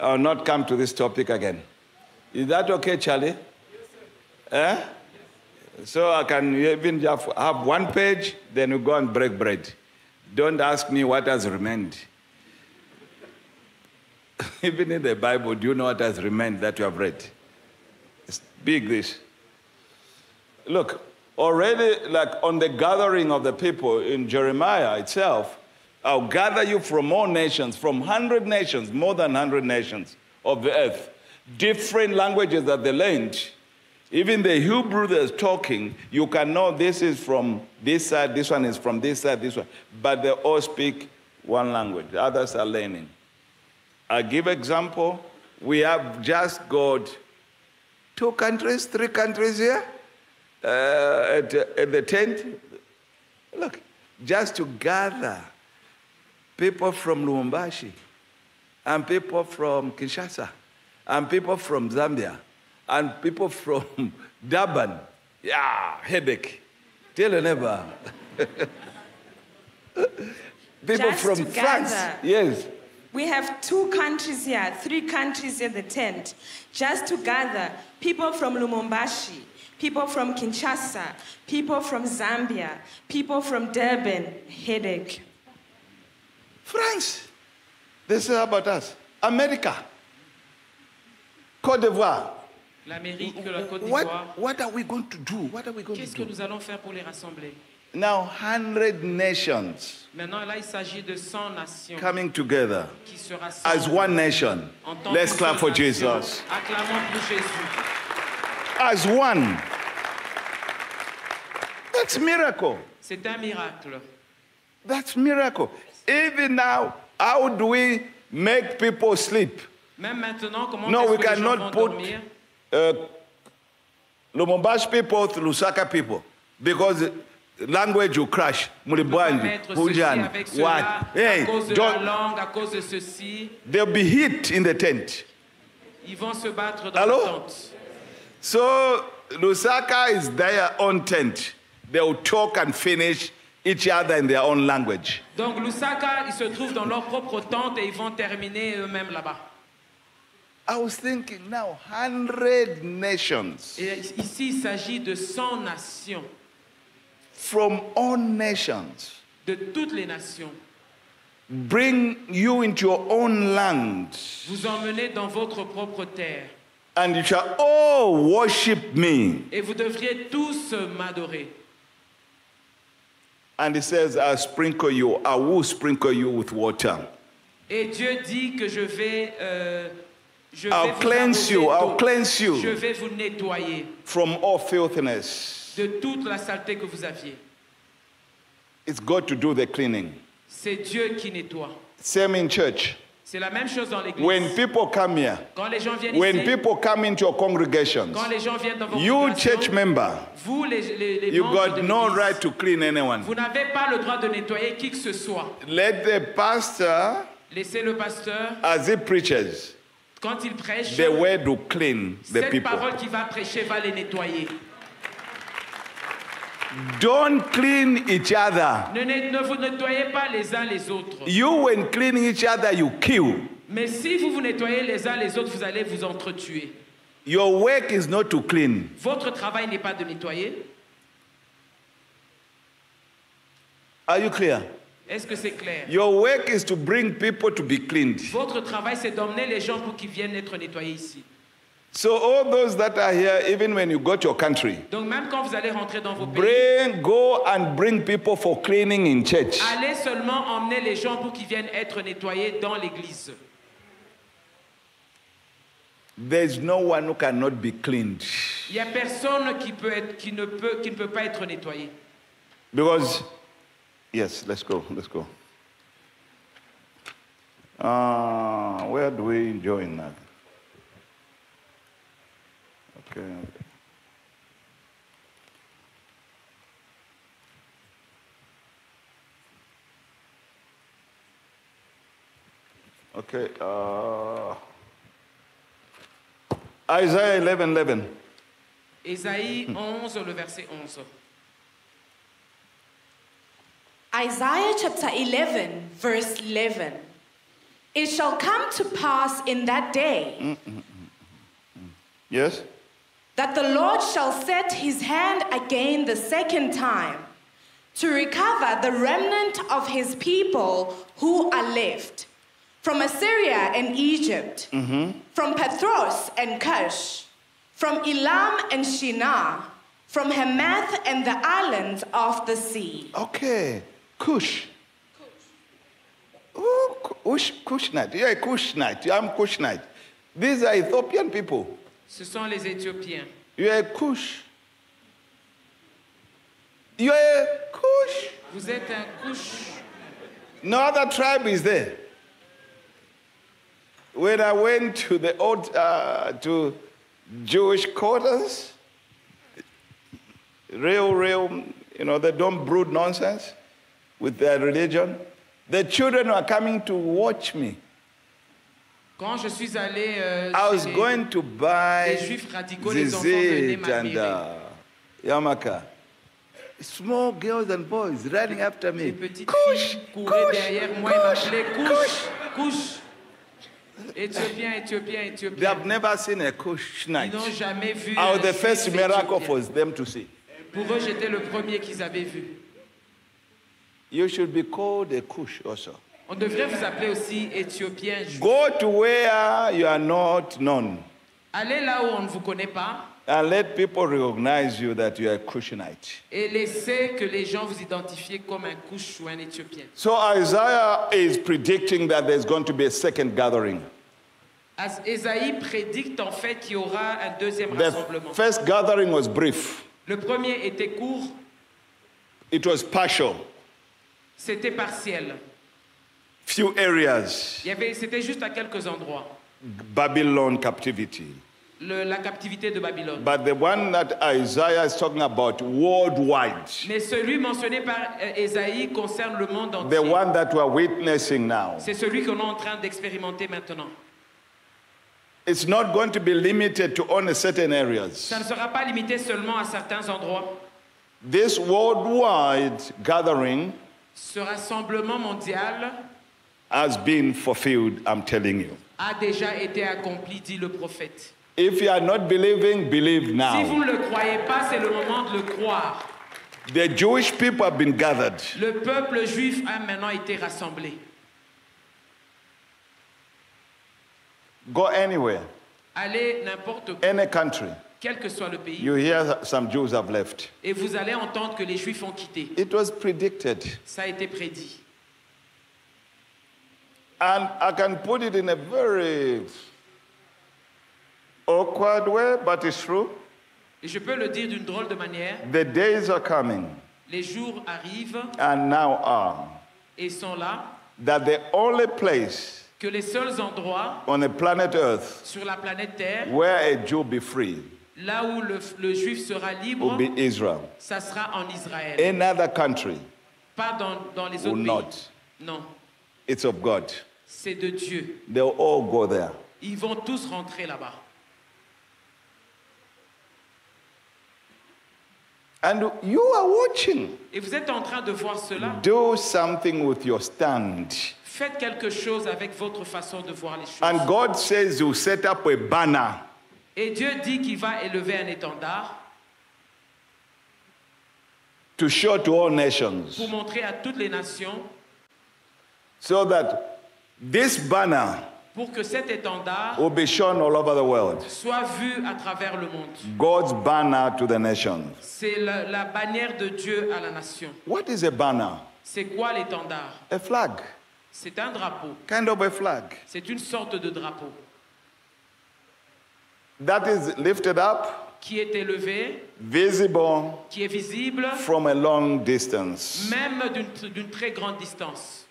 I'll not come to this topic again. Is that okay, Charlie? Yes, Eh? So I can even have, have one page, then we go and break bread. Don't ask me what has remained. even in the Bible, do you know what has remained that you have read? It's big, this. Look, already, like on the gathering of the people in Jeremiah itself, I'll gather you from all nations, from 100 nations, more than 100 nations of the earth, different languages that they learned. Even the Hebrew that's talking, you can know this is from this side, this one is from this side, this one. But they all speak one language. The others are learning. I give example. We have just got two countries, three countries here uh, at, at the tent. Look, just to gather people from Lubumbashi and people from Kinshasa and people from Zambia and people from Durban. Yeah, headache. Tell neighbor. people Just from France. Yes. We have two countries here, three countries in the tent, just to gather people from Lumumbashi, people from Kinshasa, people from Zambia, people from Durban. Headache. France. They say about us. America. Côte d'Ivoire. L'Amérique, la Côte What, d'Ivoire. what are we going to do? What are we going Qu'est-ce to que do? nous allons faire pour les rassembler Now, 100 nations Maintenant, là, il s'agit de 100 nations coming together qui as one nation. Let's clap for. Jesus. Acclamons pour Jésus. As one. That's miracle. C'est un miracle. That's miracle. Even now, how do we make people sleep? Même maintenant, comment No, we que les gens cannot put uh, Lumumbashi people to Lusaka people because language will crash. Mulibwanji, Punjani, what? à Hey, cause de la don't, langue, à cause de ceci. there'll be heat in the tent. Ils vont se battre dans Allô? la tente. So Lusaka is their own tent. They'll talk and finish each other in their own language. Donc Lusaka, ils se trouvent dans leur propre tente et ils vont terminer eux-mêmes là-bas. I was thinking now, 100 nations Et ici, il s'agit de 100 nations, from all nations de toutes les nations. bring you into your own land, Vous emmenez dans votre propre terre. and you shall all worship me. Et vous devriez tous m'adorer. And he says, I'll sprinkle you, I will sprinkle you with water. Et Dieu dit que je vais, euh, je I'll vous cleanse you, I'll cleanse you. Je vais vous nettoyer from all filthiness. De toute la saleté que vous aviez. It's God to do the cleaning. C'est Dieu qui nettoie. Same in church. C'est la même chose dans l'église. When people come here, Quand les gens viennent when ici, people come into your congregations, quand les gens viennent dans vos you church member, vous les, les, les you membres got de no right to clean anyone. vous n'avez pas le droit de nettoyer qui que ce soit. Let the pastor, Laissez le pasteur, as he preaches, quand il prêche, the word to clean the cette people. parole qu'il va prêcher va les nettoyer. Don't clean each other. Ne, ne- ne vous nettoyez pas les uns les autres. You, when cleaning each other, you kill. Mais si vous vous nettoyez les uns les autres, vous allez vous entretuer. Your work is not to clean. Votre travail n'est pas de nettoyer. Are you clear? Est-ce que c'est clair? Your work is to bring people to be cleaned. Votre travail, c'est d'emmener les gens pour qu'ils viennent être nettoyés ici. So all those that are here, even when you go to your country, Donc même quand vous allez rentrer dans vos pays, bring, go and bring people for cleaning in church. allez seulement emmener les gens pour qu'ils viennent être nettoyés dans l'église. There's no one who cannot be cleaned Il n'y a personne qui, peut être, qui, ne peut, qui ne peut pas être nettoyé. because, yes, let's go, let's go. Uh, where do we join now? Okay. Okay. Uh, Isaiah 11 11. Ésaïe 11, le verset 11. Isaiah chapter 11, verse 11. It shall come to pass in that day mm, mm, mm, Yes? That the Lord shall set his hand again the second time to recover the remnant of his people who are left from Assyria and Egypt, mm-hmm. from Pathros and Cush, from Elam and Shinar, from Hamath and the islands of the sea. Okay. Cush. Oh, Cush, Cushnite. You're a Cushnite. I'm Cushnite. These are Ethiopian people. Ce sont les Éthiopiens. You're a Cush. You're a Cush. Vous êtes un couche. No other tribe is there. When I went to the old, uh, to Jewish quarters, real, real, you know, they don't brood nonsense with their religion. The children were coming to watch me. Quand je suis allé euh, I was chez going to buy les juifs radicaux, les enfants venaient and uh, Yamaka. Small girls and boys running after me. Les petites filles couraient derrière moi et m'appelaient couche, couche. Éthiopien, Éthiopien, They Éthiopien. have never seen a Ils n'ont jamais vu. I was the first juif miracle for them to see. Pour eux, j'étais le premier qu'ils avaient vu. You should be called a Cush also. On devrait vous appeler aussi Éthiopien. juif. Go to where you are not known Allez là où on ne vous connaît pas and let people recognize you that you are a Cushnite. et laissez que les gens vous identifient comme un couche ou un Éthiopien. So Isaiah is predicting that there's going to be a second gathering. As- Ésaïe prédicte en fait qu'il y aura un deuxième The rassemblement. first gathering was brief, Le premier était court, it was partial, c'était partiel. Few areas. C'était juste à quelques endroits. Babylon captivity, le- la captivité de Babylone. But the one that Isaiah is talking about worldwide, Mais celui mentionné par euh, Ésaïe concerne le monde the entier. one that we're witnessing now, C'est celui qu'on est en train d'expérimenter maintenant. it's not going to be limited to only certain areas. Ça ne sera pas limité seulement à certains endroits. This worldwide gathering Ce rassemblement mondial has been fulfilled, I'm telling you. a déjà été accompli, dit le prophète. If you are not believing, believe Si vous now. ne le croyez pas, c'est le moment de le croire. The Jewish people have been gathered. Le peuple juif a maintenant été rassemblé. Go anywhere, Allez n'importe où, any country. quel que soit le pays, You hear some Jews have left. et vous allez entendre que les juifs ont quitté. It was predicted. Ça a été prédit. And I can put it in a very awkward way, but it's true. Et je peux le dire d'une drôle de manière. The days are coming, Les jours arrivent and now are, et sont là that the only place que les seuls endroits on the planet Earth sur la planète Terre, where a Jew be free là où le, le juif sera libre, will be Israel. ça sera en Israël. Another country Pas dans, dans les autres not. pays. Non, It's of God. C'est de Dieu. They'll all go there. Ils vont tous rentrer là-bas. And you are watching. Et vous êtes en train de voir cela? Do something with your stand. Faites quelque chose avec votre façon de voir les choses. And God says you set up a banner Et Dieu dit qu'il va élever un étendard to show to all nations pour montrer à toutes les nations, so that this banner pour que cet étendard will be shown all over the world. soit vu à travers le monde. God's banner to the nations. C'est la, la bannière de Dieu à la nation. What is a banner? C'est quoi l'étendard? A flag. C'est un drapeau. Kind of a flag C'est une sorte de drapeau that is lifted up, qui est élevé, visible qui est visible, from a long distance. même d'une très grande distance.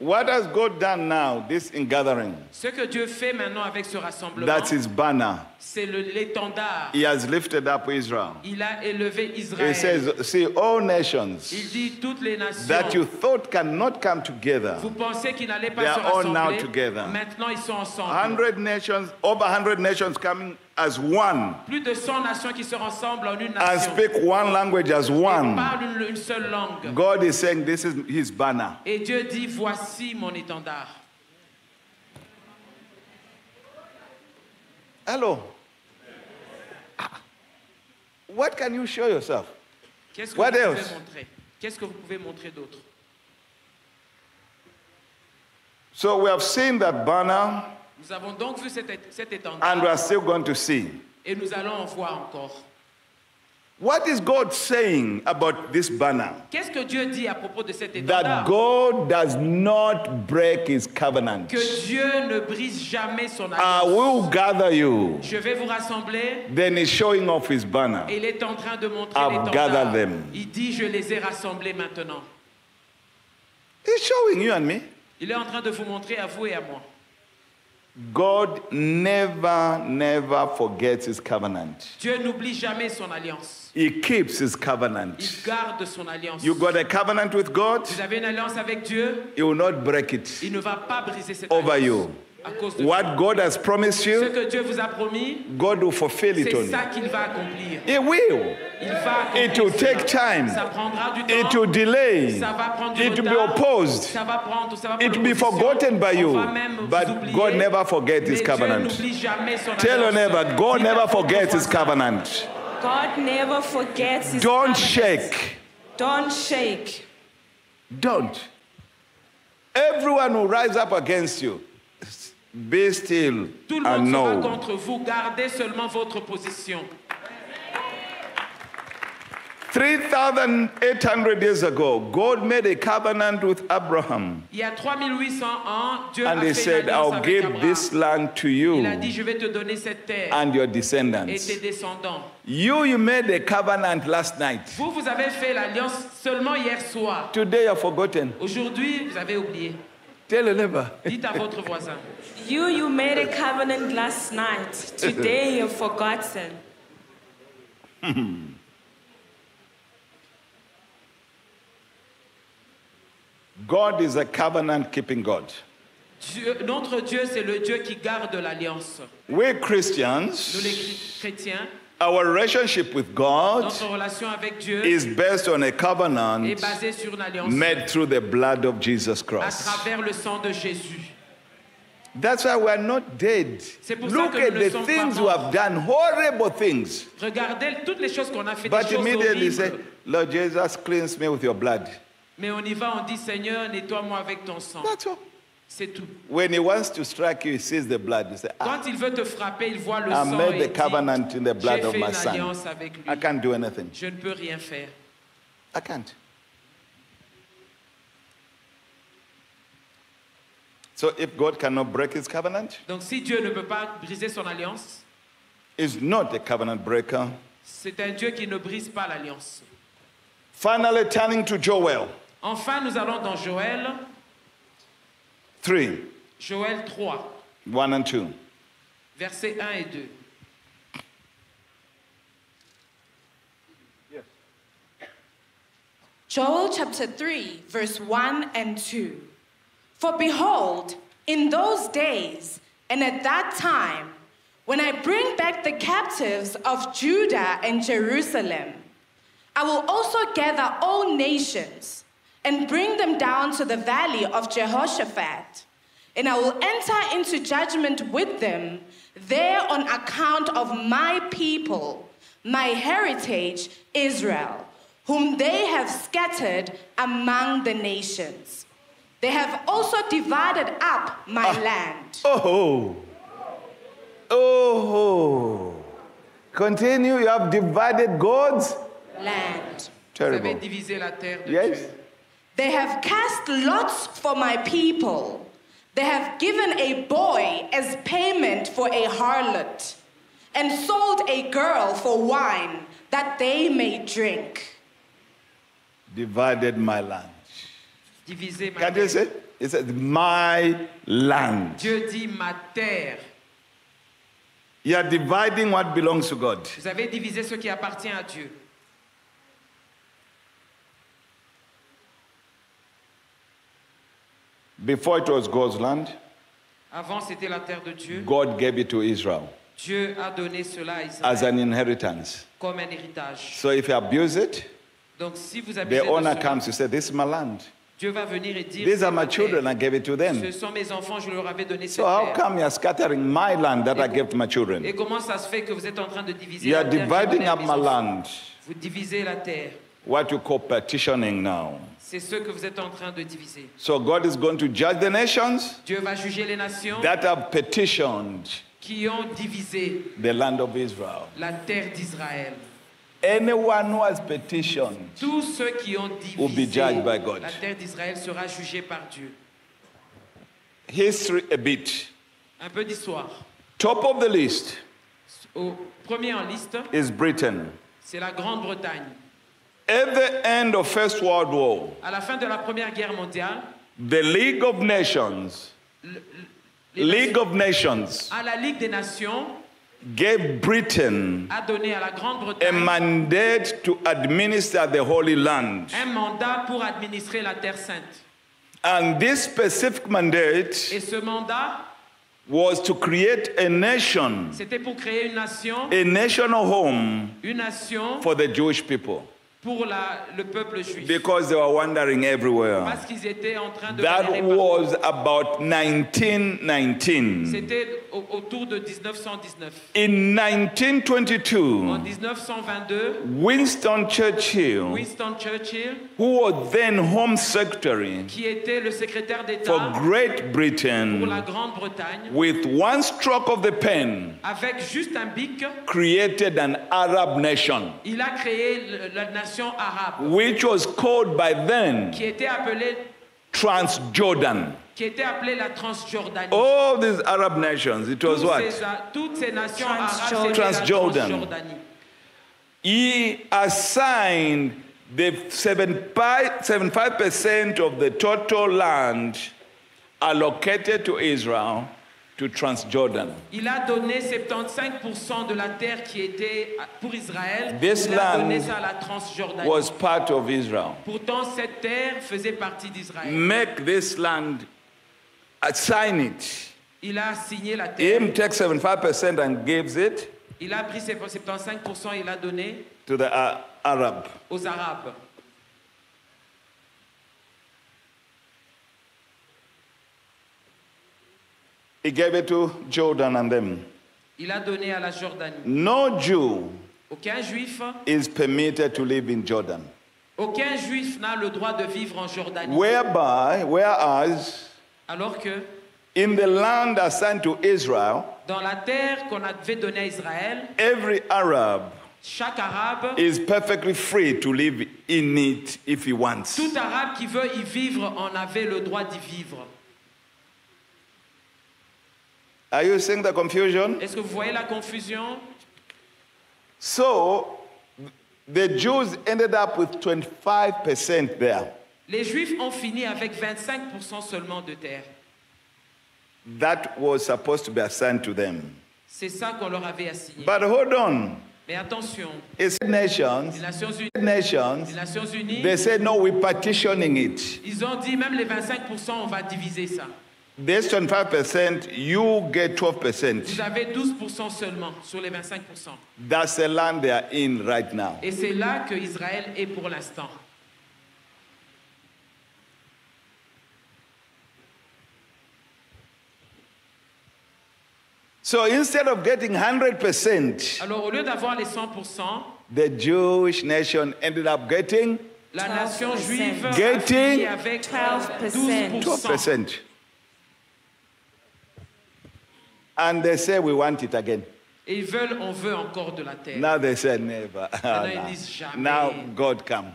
What has God done now, this in gathering? Ce que Dieu fait maintenant avec ce rassemblement, That's his banner. c'est le- l'étendard. He has lifted up Israel. Il a élevé Israël. He says, See, all nations Il dit toutes les nations. that you thought cannot come together, Vous pensez qu'ils n'allaient pas They se are all now together. Maintenant, ils sont ensemble. 100 nations, over 100 nations coming as one Plus de 100 nations qui se rassemblent en une nation. and speak one language as one. parlent une, une seule langue. God is saying this is his banner. Et Dieu dit, voici mon étendard. Hello. What can you show yourself? Qu'est-ce que What vous else? pouvez montrer Qu'est-ce que vous pouvez montrer d'autre So we have seen that banner Nous avons donc vu cet, é- cet étendard and we are still going to see. et nous allons en voir encore. What is God saying about this banner? Qu'est-ce que Dieu dit à propos de cet That étendard God does not break his covenant. Que Dieu ne brise jamais son I alliance. will gather you. Je vais vous rassembler Then he's showing off his banner. et il est en train de montrer I've gathered them. Il dit, je les ai rassemblés maintenant. He's showing you and me. Il est en train de vous montrer à vous et à moi. God never, never forgets his covenant. Dieu n'oublie jamais son alliance. He keeps his covenant. Il garde son alliance. You got a covenant with God, Vous avez une alliance avec Dieu, he will not break it il ne va pas briser cette over alliance you. What God has promised you, ce que Dieu vous a promis, God will fulfill it on you. It will. It will take time. It will delay. it will be opposed. it will be forgotten by you. But God never forgets His covenant. Tell your neighbor, God never forgets His covenant. God never forgets His Don't covenant. shake. Don't shake. Don't. Everyone will rise up against you be still Tout le and monde sera know. contre vous. Gardez seulement votre position. 3,800 years ago, God made a covenant with Abraham. Il y a 3800 ans, Dieu And a he fait said, I'll give Abraham. this land to Il a you dit, je vais te donner cette terre and your et descendants. tes descendants. You, you made a covenant last night. Vous, vous avez fait l'alliance seulement hier soir. Today forgotten. Aujourd'hui, vous avez oublié. Tell a neighbor. Dites à votre voisin. You, you made a covenant last night. Today you've forgotten. God is a covenant keeping God. Dieu- notre Dieu, c'est le Dieu qui garde l'alliance. We Nous, Christians, les chri- chrétiens, our relationship with God notre relation avec Dieu is based on a est covenant basée sur une alliance made through the blood of Jesus à Christ. travers le sang de Jésus. That's why we are not dead. C'est pour ça Look at the things we have done, horrible things. Regardez toutes les choses qu'on a fait, But des choses immediately say. Lord Jesus, cleanse me with your blood. Mais on y va, on dit Seigneur, nettoie-moi avec ton sang. That's all. C'est tout. When he wants to strike you, he sees the blood. He says, ah, Quand il veut te frapper, il voit le I sang made the covenant in the blood j'ai of fait my une son. alliance avec lui. I can't do anything. Je ne peux rien faire. I can't. So if God cannot break his covenant, Donc si Dieu ne peut pas briser son alliance, is not a covenant breaker. c'est un Dieu qui ne brise pas l'alliance. Finally, turning to Joel Enfin, nous allons dans Joël, 3, Joël 3, 1 and 2. versets 1 et 2. Joel chapter 3, verse 1 and 2. For behold, in those days and at that time, when I bring back the captives of Judah and Jerusalem, I will also gather all nations and bring them down to the valley of Jehoshaphat. And I will enter into judgment with them there on account of my people, my heritage, Israel, whom they have scattered among the nations. They have also divided up my ah. land. Oh, oh, continue. You have divided God's Land. Vous avez terrible. la terre de Yes. Dieu. They have cast lots for my people. They have given a boy as payment for a harlot, and sold a girl for wine that they may drink. Divided my land. Divisé ma Can you terre. It says, my land. Dieu dit ma terre. You are dividing what belongs to God. Vous avez divisé ce qui appartient à Dieu. Before it was God's land, Avant, c'était la terre de Dieu. God gave it to Israel Dieu a donné cela à as an inheritance. comme un héritage. So if you abuse it, Donc si vous abusez the de owner cela, comes to say, This is my land. Dieu va venir et dire These are my children, I gave it to Ce them. sont mes enfants, je leur avais donné So cette how terre. come you are scattering my land that I gave to my Et children? comment ça se fait que vous êtes en train de diviser You la are terre que dividing à up mes my enfants? land. Vous divisez la terre. What you call petitioning now. C'est ce que vous êtes en train de diviser. So God is going to judge the nations Dieu va juger les nations that have petitioned qui ont divisé the land of Israel. la terre d'Israël. Anyone who has petitioned Tous ceux qui ont Will be divisé judged by God. la terre d'Israël sera jugée par Dieu. history a bit. Un peu d'histoire. Top of the list Au premier en liste, is Britain. c'est la Grande-Bretagne. At the end of First World War, À la fin de la Première Guerre mondiale, the League of Nations, les League nations- of Nations à la Ligue des Nations gave Britain a donné à la a mandate to administer the Holy Land. un mandat pour administrer la Terre Sainte. And this specific mandate Et ce mandat, was to create a nation, c'était pour créer une nation, a national home une nation for the Jewish people pour la- le peuple juif. because they were wandering everywhere. Parce qu'ils étaient en train de That was about 1919. C'était au- autour de 1919. In En 1922, 1922, Winston Churchill, Winston Churchill, who was then Home Secretary qui était le secrétaire for d'État Great pour la Britain, Grande-Bretagne, with one stroke of the pen, avec juste un bic, created an Arab nation, il a créé la nation arabe, which was called by then qui était appelée, Transjordan. qui était appelée la Transjordanie. All these Arab nations, it was Toutes what? ces, toutes ces nations Transjordan. arabes, Transjordan. Transjordanie. He assigned the 75 75% of the total land allocated to Israel to Transjordan. Il a donné 75% de la terre qui était pour Israël. This il a donné ça à la Transjordanie. Was part of Israel. Pourtant, cette terre faisait partie d'Israël. Make this land, assign it. Il a signé la terre. Him takes 75% and gives it Il a pris 75% et il a donné to the uh, Arab. aux Arabes. He gave it to Jordan and them. Il a donné à la Jordanie. No Jew Aucun juif, is permitted to live in Jordan. aucun juif n'a le droit de vivre en Jordanie. Whereby, whereas Alors que in the land assigned to Israel, dans la terre qu'on avait donnée à Israël, every Arab chaque arabe, is perfectly free to live in it if he wants. tout arabe qui veut y vivre en avait le droit d'y vivre. Are you seeing the confusion? Est-ce que vous voyez la confusion? So, the Jews ended up with 25% there. Les juifs ont fini avec 25% seulement de terre. That was supposed to be assigned to them. C'est ça qu'on leur avait assigné. But hold on. Mais attention, It's nations, les Nations Unies, nations, les Nations Unies, they said, no, we're partitioning it. ils ont dit même les 25%, on va diviser ça. This 25%, you get 12%. Vous avez 12% seulement sur les 25%. That's the land they are in right now. Et c'est là que Israël est pour l'instant. So instead of getting 100%, Alors au lieu d'avoir les 100%, the Jewish nation ended up getting la nation juive a Getting fini avec 12%. 12%. 12%. And they say, we want it again. Et ils veulent, on veut encore de la terre. Now they say, never. Maintenant, ils disent jamais. now God come.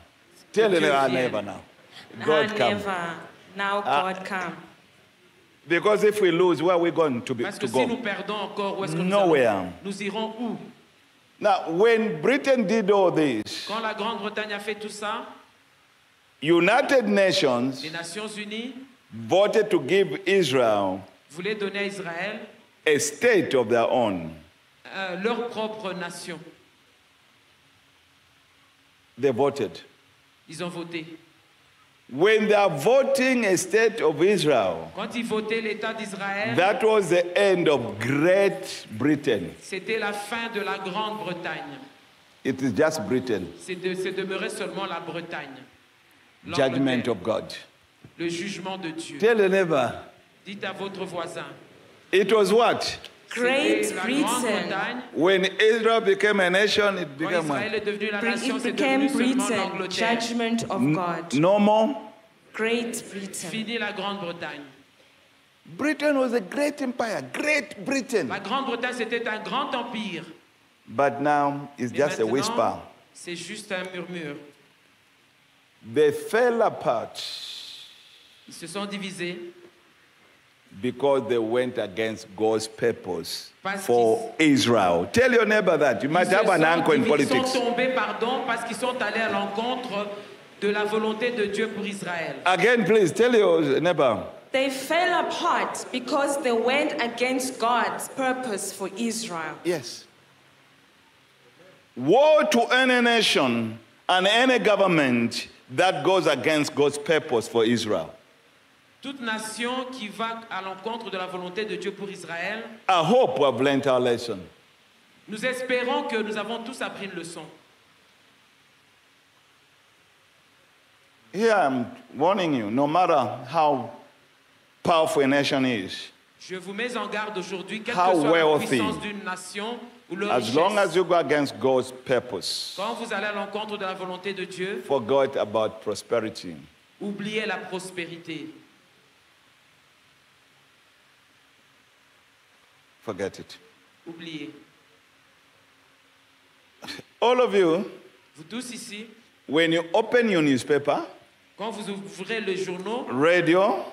Tell Dieu them, ah, vienne. never now. Ah, God come. never. Now Ah. God come. Because if we lose, where are we going to, be, Parce que to si nous perdons encore, où est-ce que nous Nowhere. allons Nous irons où Now, when Britain did all this, Quand la Grande-Bretagne a fait tout ça, United Nations les Nations Unies voted to give Israel voulaient donner à Israël a state of their own. euh, leur propre nation. They voted. Ils ont voté. When they are voting a state of Israel, Quand ils votaient l'État d'Israël, that was the end of Great Britain. c'était la fin de la Grande-Bretagne. It is just Britain. C'est de- c'est demeuré seulement la Bretagne. Judgment L'Angleterre. of God. Le jugement de Dieu. Tell the neighbor. Dites à votre voisin. It was what? Great Britain. Grande-Bretagne. When Israel became a nation, it Quand became Israël what? est devenu la Bri- nation, It c'est became Britain, l'Angleterre. judgment of God. No more? Great Britain. Fini la Grande-Bretagne. Britain was a great empire, Great Britain. La Grande-Bretagne, c'était un grand empire. But now it's Mais just a maintenant, whisper. C'est juste un murmure. They fell apart Ils se sont divisés because they went against God's purpose for Israel. Tell your neighbor that. You might have an sont uncle in politics. Ils sont tombés, pardon, parce qu'ils sont allés à l'encontre de la volonté de Dieu pour Israël. Again, please tell your neighbor. They fell apart because they went against God's purpose for Israel. Yes. Woe to any nation and any government that goes against God's purpose for Israel. Toute nation qui va à l'encontre de la volonté de Dieu pour Israël, I hope we have learned our lesson. nous espérons que nous avons tous appris une leçon. Here I'm warning you no matter how powerful a nation is, Je vous mets en garde aujourd'hui, quelle How que soit la wealthy. puissance d'une nation ou leur as long richesse, as you go against God's purpose, quand vous allez à l'encontre de la volonté de Dieu, forget about prosperity. oubliez la prospérité. Forget it. Oubliez. All of you, Vous tous ici, when you open your newspaper, quand vous ouvrez journaux, radio,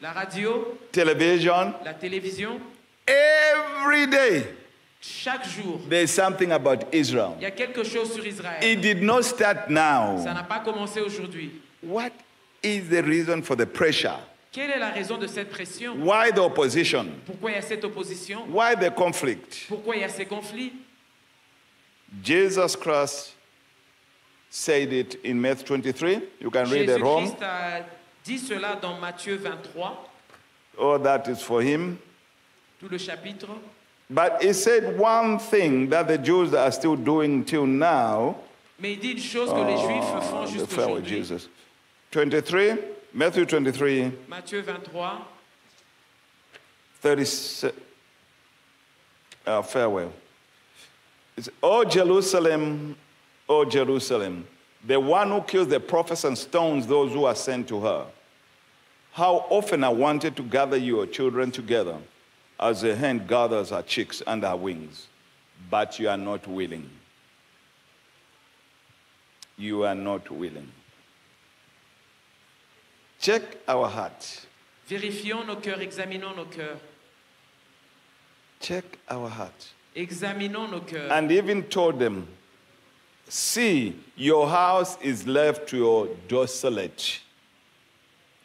la radio, television, la télévision, every day chaque jour, there's something about Israel. il y a quelque chose sur Israël. It did not start Ça now. n'a pas commencé aujourd'hui. What is the reason for the pressure? Quelle est la raison de cette pression? Why the opposition? Pourquoi il y a cette opposition? Why the conflict? Pourquoi il y a ces conflits? Jesus Christ said it in Matthew 23. You can read it home. Jésus-Christ a dit cela dans Matthieu 23, All that is for him. tout le chapitre. But he said one thing that the Jews are still doing till now. Mais il dit une chose que les Juifs font Oh, the jusqu'à fellow aujourd'hui. Jesus. 23, Matthew 23, Matthieu 23, 36. Uh, farewell. It's, oh, Jerusalem, oh, Jerusalem, the one who kills the prophets and stones those who are sent to her. How often I wanted to gather your children together as a hen gathers her chicks under her wings, but you are not willing. You are not willing. Check our hearts. vérifions nos cœurs, examinons nos cœurs, Check our hearts. examinons nos cœurs. and even told them, See, your house is left to your desolate.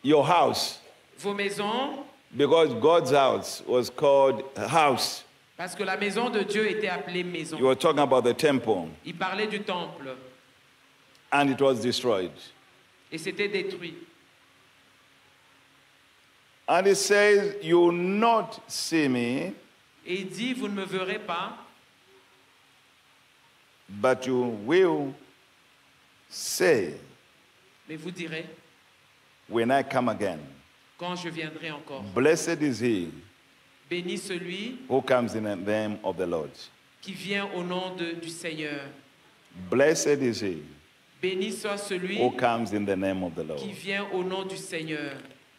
Your house, Vos maisons, because God's house was called house. parce que la maison de Dieu était appelée maison. You were talking about the temple, Il parlait du temple and it was destroyed. et c'était détruit. And it says, You will not see me, Et il dit, vous ne me verrez pas, but you will say mais vous direz, when I come again, quand je viendrai encore. Blessed is he Béni celui who comes in the name of the Lord. qui vient au nom de- du Seigneur. Blessed is he Béni soit celui who comes in the name of the Lord. qui vient au nom du Seigneur.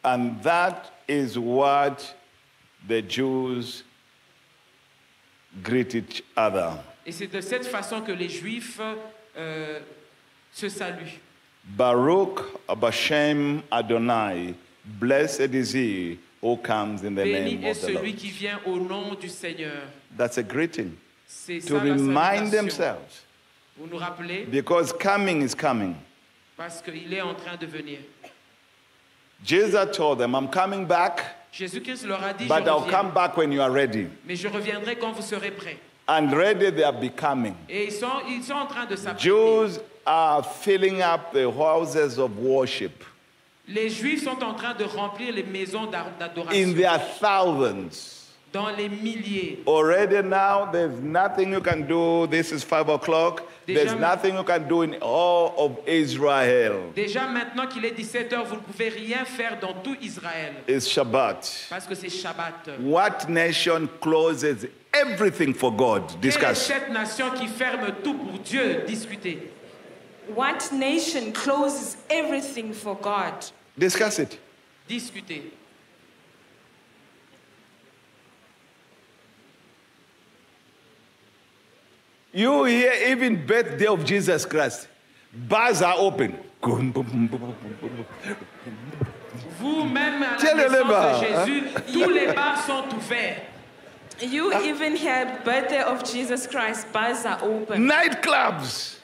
And that is what the Jews greet each other. Et c'est de cette façon que les Juifs euh, se saluent. Baruch Abashem Adonai, blessed is he who comes in the Béni name est of the celui Lord. qui vient au nom du Seigneur. That's a greeting. C'est To ça la remind salutation. themselves, Vous nous rappelez because coming is coming. parce qu'il est en train de venir. Jesus told them, I'm coming back, Jésus-Christ leur a dit, but je I'll reviens, come back when you are ready. mais je reviendrai quand vous serez prêts. And ready they are becoming. Et ils sont, ils sont en train de s'apprêter. Jews are filling up the houses of worship Les Juifs sont en train de remplir les maisons d'ar- in d'adoration their thousands. Dans les milliers. Already now, there's nothing you can do. This is five o'clock. There's Déjà- nothing you can do in all of Israel. Déjà maintenant qu'il est 17h, vous ne pouvez rien faire dans tout Israël It's Shabbat. parce que c'est Shabbat. What nation closes everything for God? Quelle est Discuss. cette nation qui ferme tout pour Dieu Discutez. What nation closes everything for God? Discuss it. Discutez. You hear even birthday of Jesus Christ. Bars are open. Vous-même, à la Tiens naissance de. Jésus, tous les bars sont ouverts. You even hear birthday of Jesus Christ, bars are open. Nightclubs.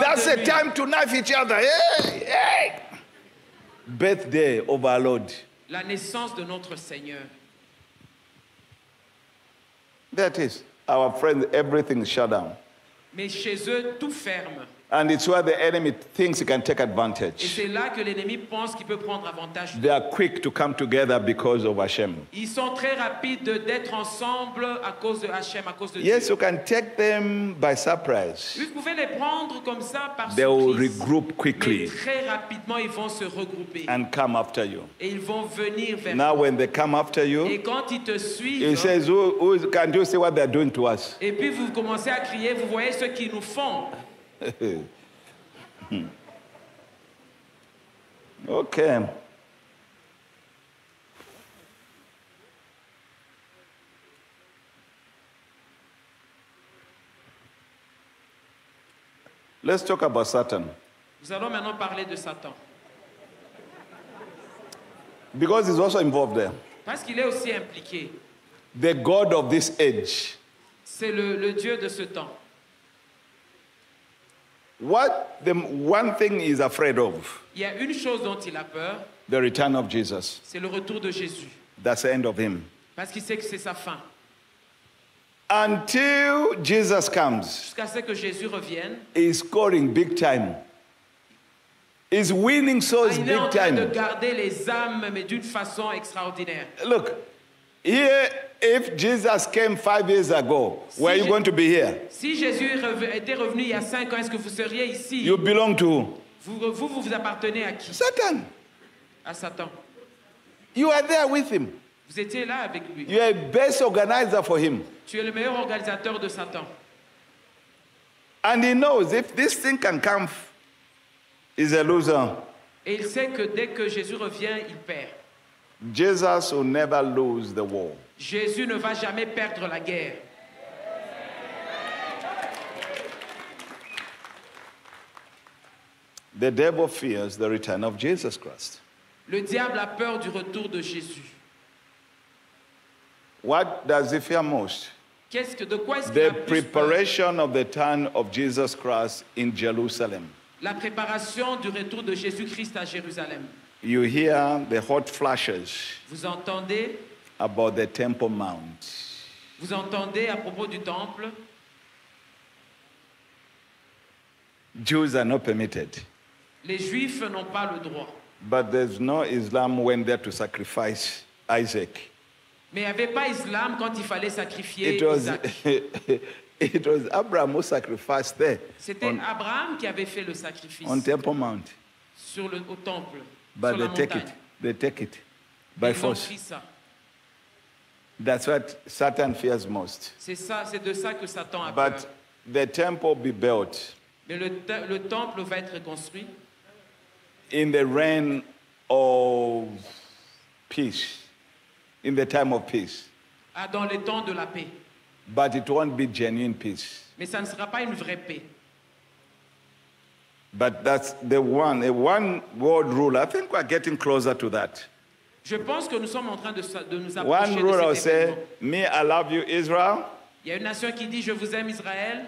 That's de a time to knife each other. Hey, hey. Birthday of our Lord. La naissance de notre Seigneur. That is. Our friends, everything shut down. Mais chez eux, tout ferme. And it's where the enemy thinks he can take Et advantage. c'est là que l'ennemi pense qu'il peut prendre avantage. They are quick to come together because of Hashem. Ils sont très rapides d'être ensemble à cause de Hachem, à cause de Yes, Dieu. you can take them by surprise. Vous pouvez les prendre comme ça par They will surprise. regroup Mais quickly très rapidement, ils vont se regrouper. and come after you. Et ils vont venir vers Now, toi. when they come after you, Et quand ils te he says, who, who, Can you see what they're doing to us? et puis vous commencez à crier, vous voyez ce qu'ils nous font. Okay. Let's talk about Satan. Nous allons maintenant parler de Satan. Because he's also involved there. Parce qu'il est aussi impliqué. The God of this age. C'est le, le Dieu de ce temps. What the one thing he's afraid of Il y a une chose dont il a peur, the return of Jesus. c'est le retour de Jésus. That's the end of him. Parce qu'il sait que c'est sa fin. Until Jesus comes, Jusqu'à ce que Jésus revienne, he's scoring big time. He's winning souls ah, il est en big train de time. garder les âmes, mais d'une façon extraordinaire. Look, here, if Jesus came five years ago, were you going to be here? Si Jésus était revenu il y a cinq ans, est-ce que vous seriez ici You belong to vous, vous, vous vous appartenez à qui Satan. À Satan. You are there with him. Vous étiez là avec lui. You are best organizer for him. Tu es le meilleur organisateur de Satan. And he knows if this thing can come, he's a loser. Et il sait que dès que Jésus revient, il perd. Jesus will never lose the war. Jésus ne va jamais perdre la guerre. The devil fears the return of Jesus Christ. Le diable a peur du retour de Jésus. What does he fear most? Qu'est-ce que, de quoi est-ce qu'il a The plus peur? preparation of the return of Jesus Christ in Jerusalem. La préparation du retour de Jésus-Christ à Jérusalem. You hear the hot flashes Vous entendez, about the Temple Mount. vous entendez à propos du temple, Jews are not permitted, les Juifs n'ont pas le droit. but there's no Islam went there to sacrifice Isaac. Mais il n'y avait pas Islam quand il fallait sacrifier It was, Isaac. it was Abraham who sacrificed there C'était on, Abraham qui avait fait le sacrifice on Temple Mount. sur le, au temple, But sur la they take montagne. it. They take it by force. That's what Satan fears most. C'est ça, c'est de ça que Satan a peur. But the temple be built Mais le, te- le temple va être construit in the reign of peace, in the time of peace. ah, dans les temps de la paix. But it won't be genuine peace. Mais ça ne sera pas une vraie paix. But that's the one, a one world rule. I think we're getting closer to that. Je pense que nous sommes en train de, de nous One approcher rule de will cet say. Me, I love you, Israel. Il y a une nation qui dit Je vous aime, Israël.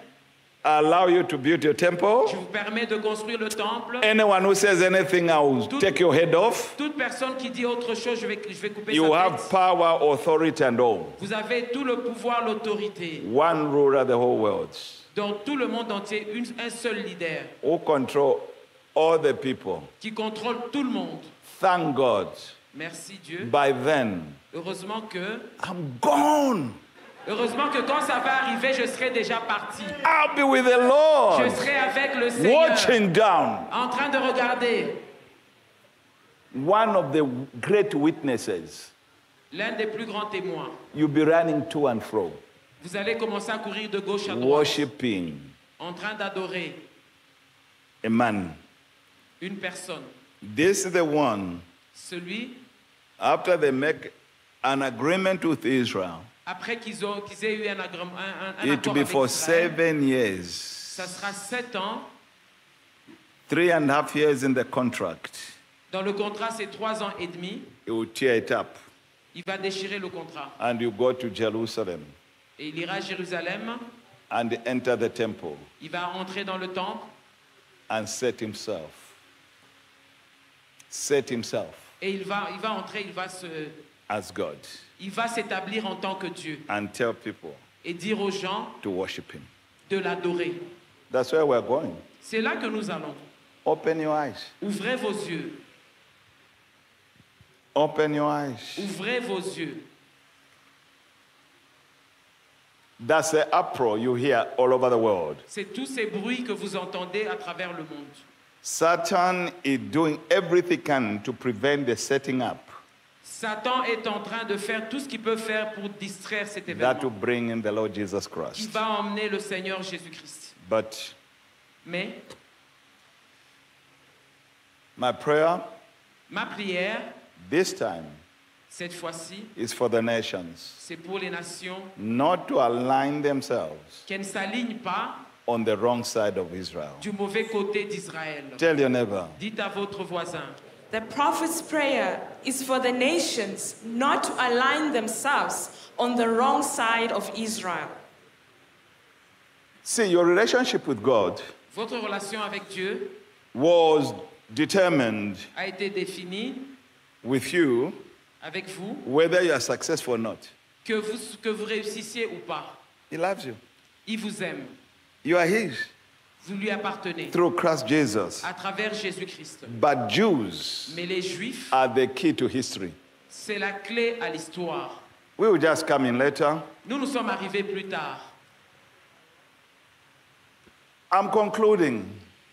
I allow you to build your Je temple. vous permets de construire le temple. Anyone who says anything, I will take your head off. Toute personne qui dit autre chose, je vais, je vais couper You sa have tête. power, authority, and all. Vous avez tout le pouvoir, l'autorité. One ruler, the whole world, Dans tout le monde entier, une- un seul leader who control all the people. qui contrôle tout le monde. Thank God. Merci Dieu. By then, Heureusement que, I'm gone. heureusement que quand ça va arriver, je serai déjà parti. I'll be with the Lord, Je serai avec le Seigneur, watching down. en train de regarder. One of the great witnesses. L'un des plus grands témoins. You'll be running to and fro, Vous allez commencer à courir de gauche à droite, worshiping en train d'adorer a man. une personne. This is the one, Celui, after they make an agreement with Israel, après qu'ils ont- qu'ils aient eu un, accord will be avec for Israël, seven years, ça sera sept ans. three and a half years in the contract. Dans le contrat, c'est trois ans et demi. He will tear it up, Il va déchirer le contrat. and you go to Jerusalem Et il ira à Jérusalem. and enter the temple Il va entrer dans le temple. and set himself. Set himself Et il va, il va entrer, il va se, as God il va s'établir en tant que Dieu and tell people et dire aux gens to worship him. de l'adorer. That's where we're going. C'est là que nous allons. Open your eyes. Ouvrez vos yeux. Open your eyes. Ouvrez vos yeux. That's the uproar you hear all over the world. C'est tous ces bruits que vous entendez à travers le monde. Satan is doing everything he can to prevent the setting up Satan est en train de faire tout ce qu'il peut faire pour distraire cet that will événement bring in the Lord Jesus qui Christ. va emmener le Seigneur Jésus-Christ. But Mais my prayer ma prière, this time cette fois-ci, is for the nations c'est pour les nations not to align themselves qu'elles ne s'alignent pas on the wrong side of Israel. du mauvais côté d'Israël. Tell your neighbor, Dites à votre voisin, The prophet's prayer is for the nations not to align themselves on the wrong side of Israel. see, your relationship with God votre relation avec Dieu was determined a été définie with you, avec vous, whether you are successful or not. que vous, que vous réussissiez ou pas. He loves you. Il vous aime. You are His Vous lui appartenez through Christ Jesus. à travers Jésus-Christ. But Jews Mais les Juifs, are the key to history. c'est la clé à l'histoire. We will just come in later. Nous, nous sommes arrivés plus tard. I'm concluding.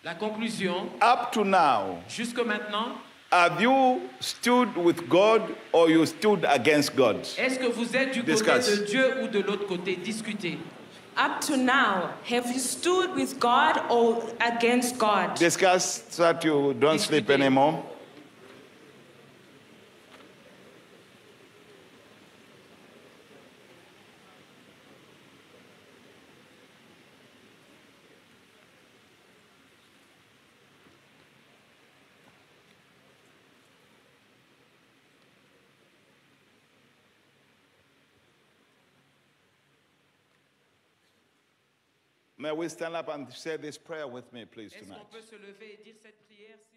La conclusion, Up to now, jusque maintenant, have you stood with God or you stood against God? est-ce que vous êtes du côté Discuss. de Dieu ou de l'autre côté Discutez. Up to now, have you stood with God or against God? Discuss that you don't sleep anymore. May we stand up and say this prayer with me, please, Est-ce tonight? peut se lever et dire cette prière, s'il vous plaît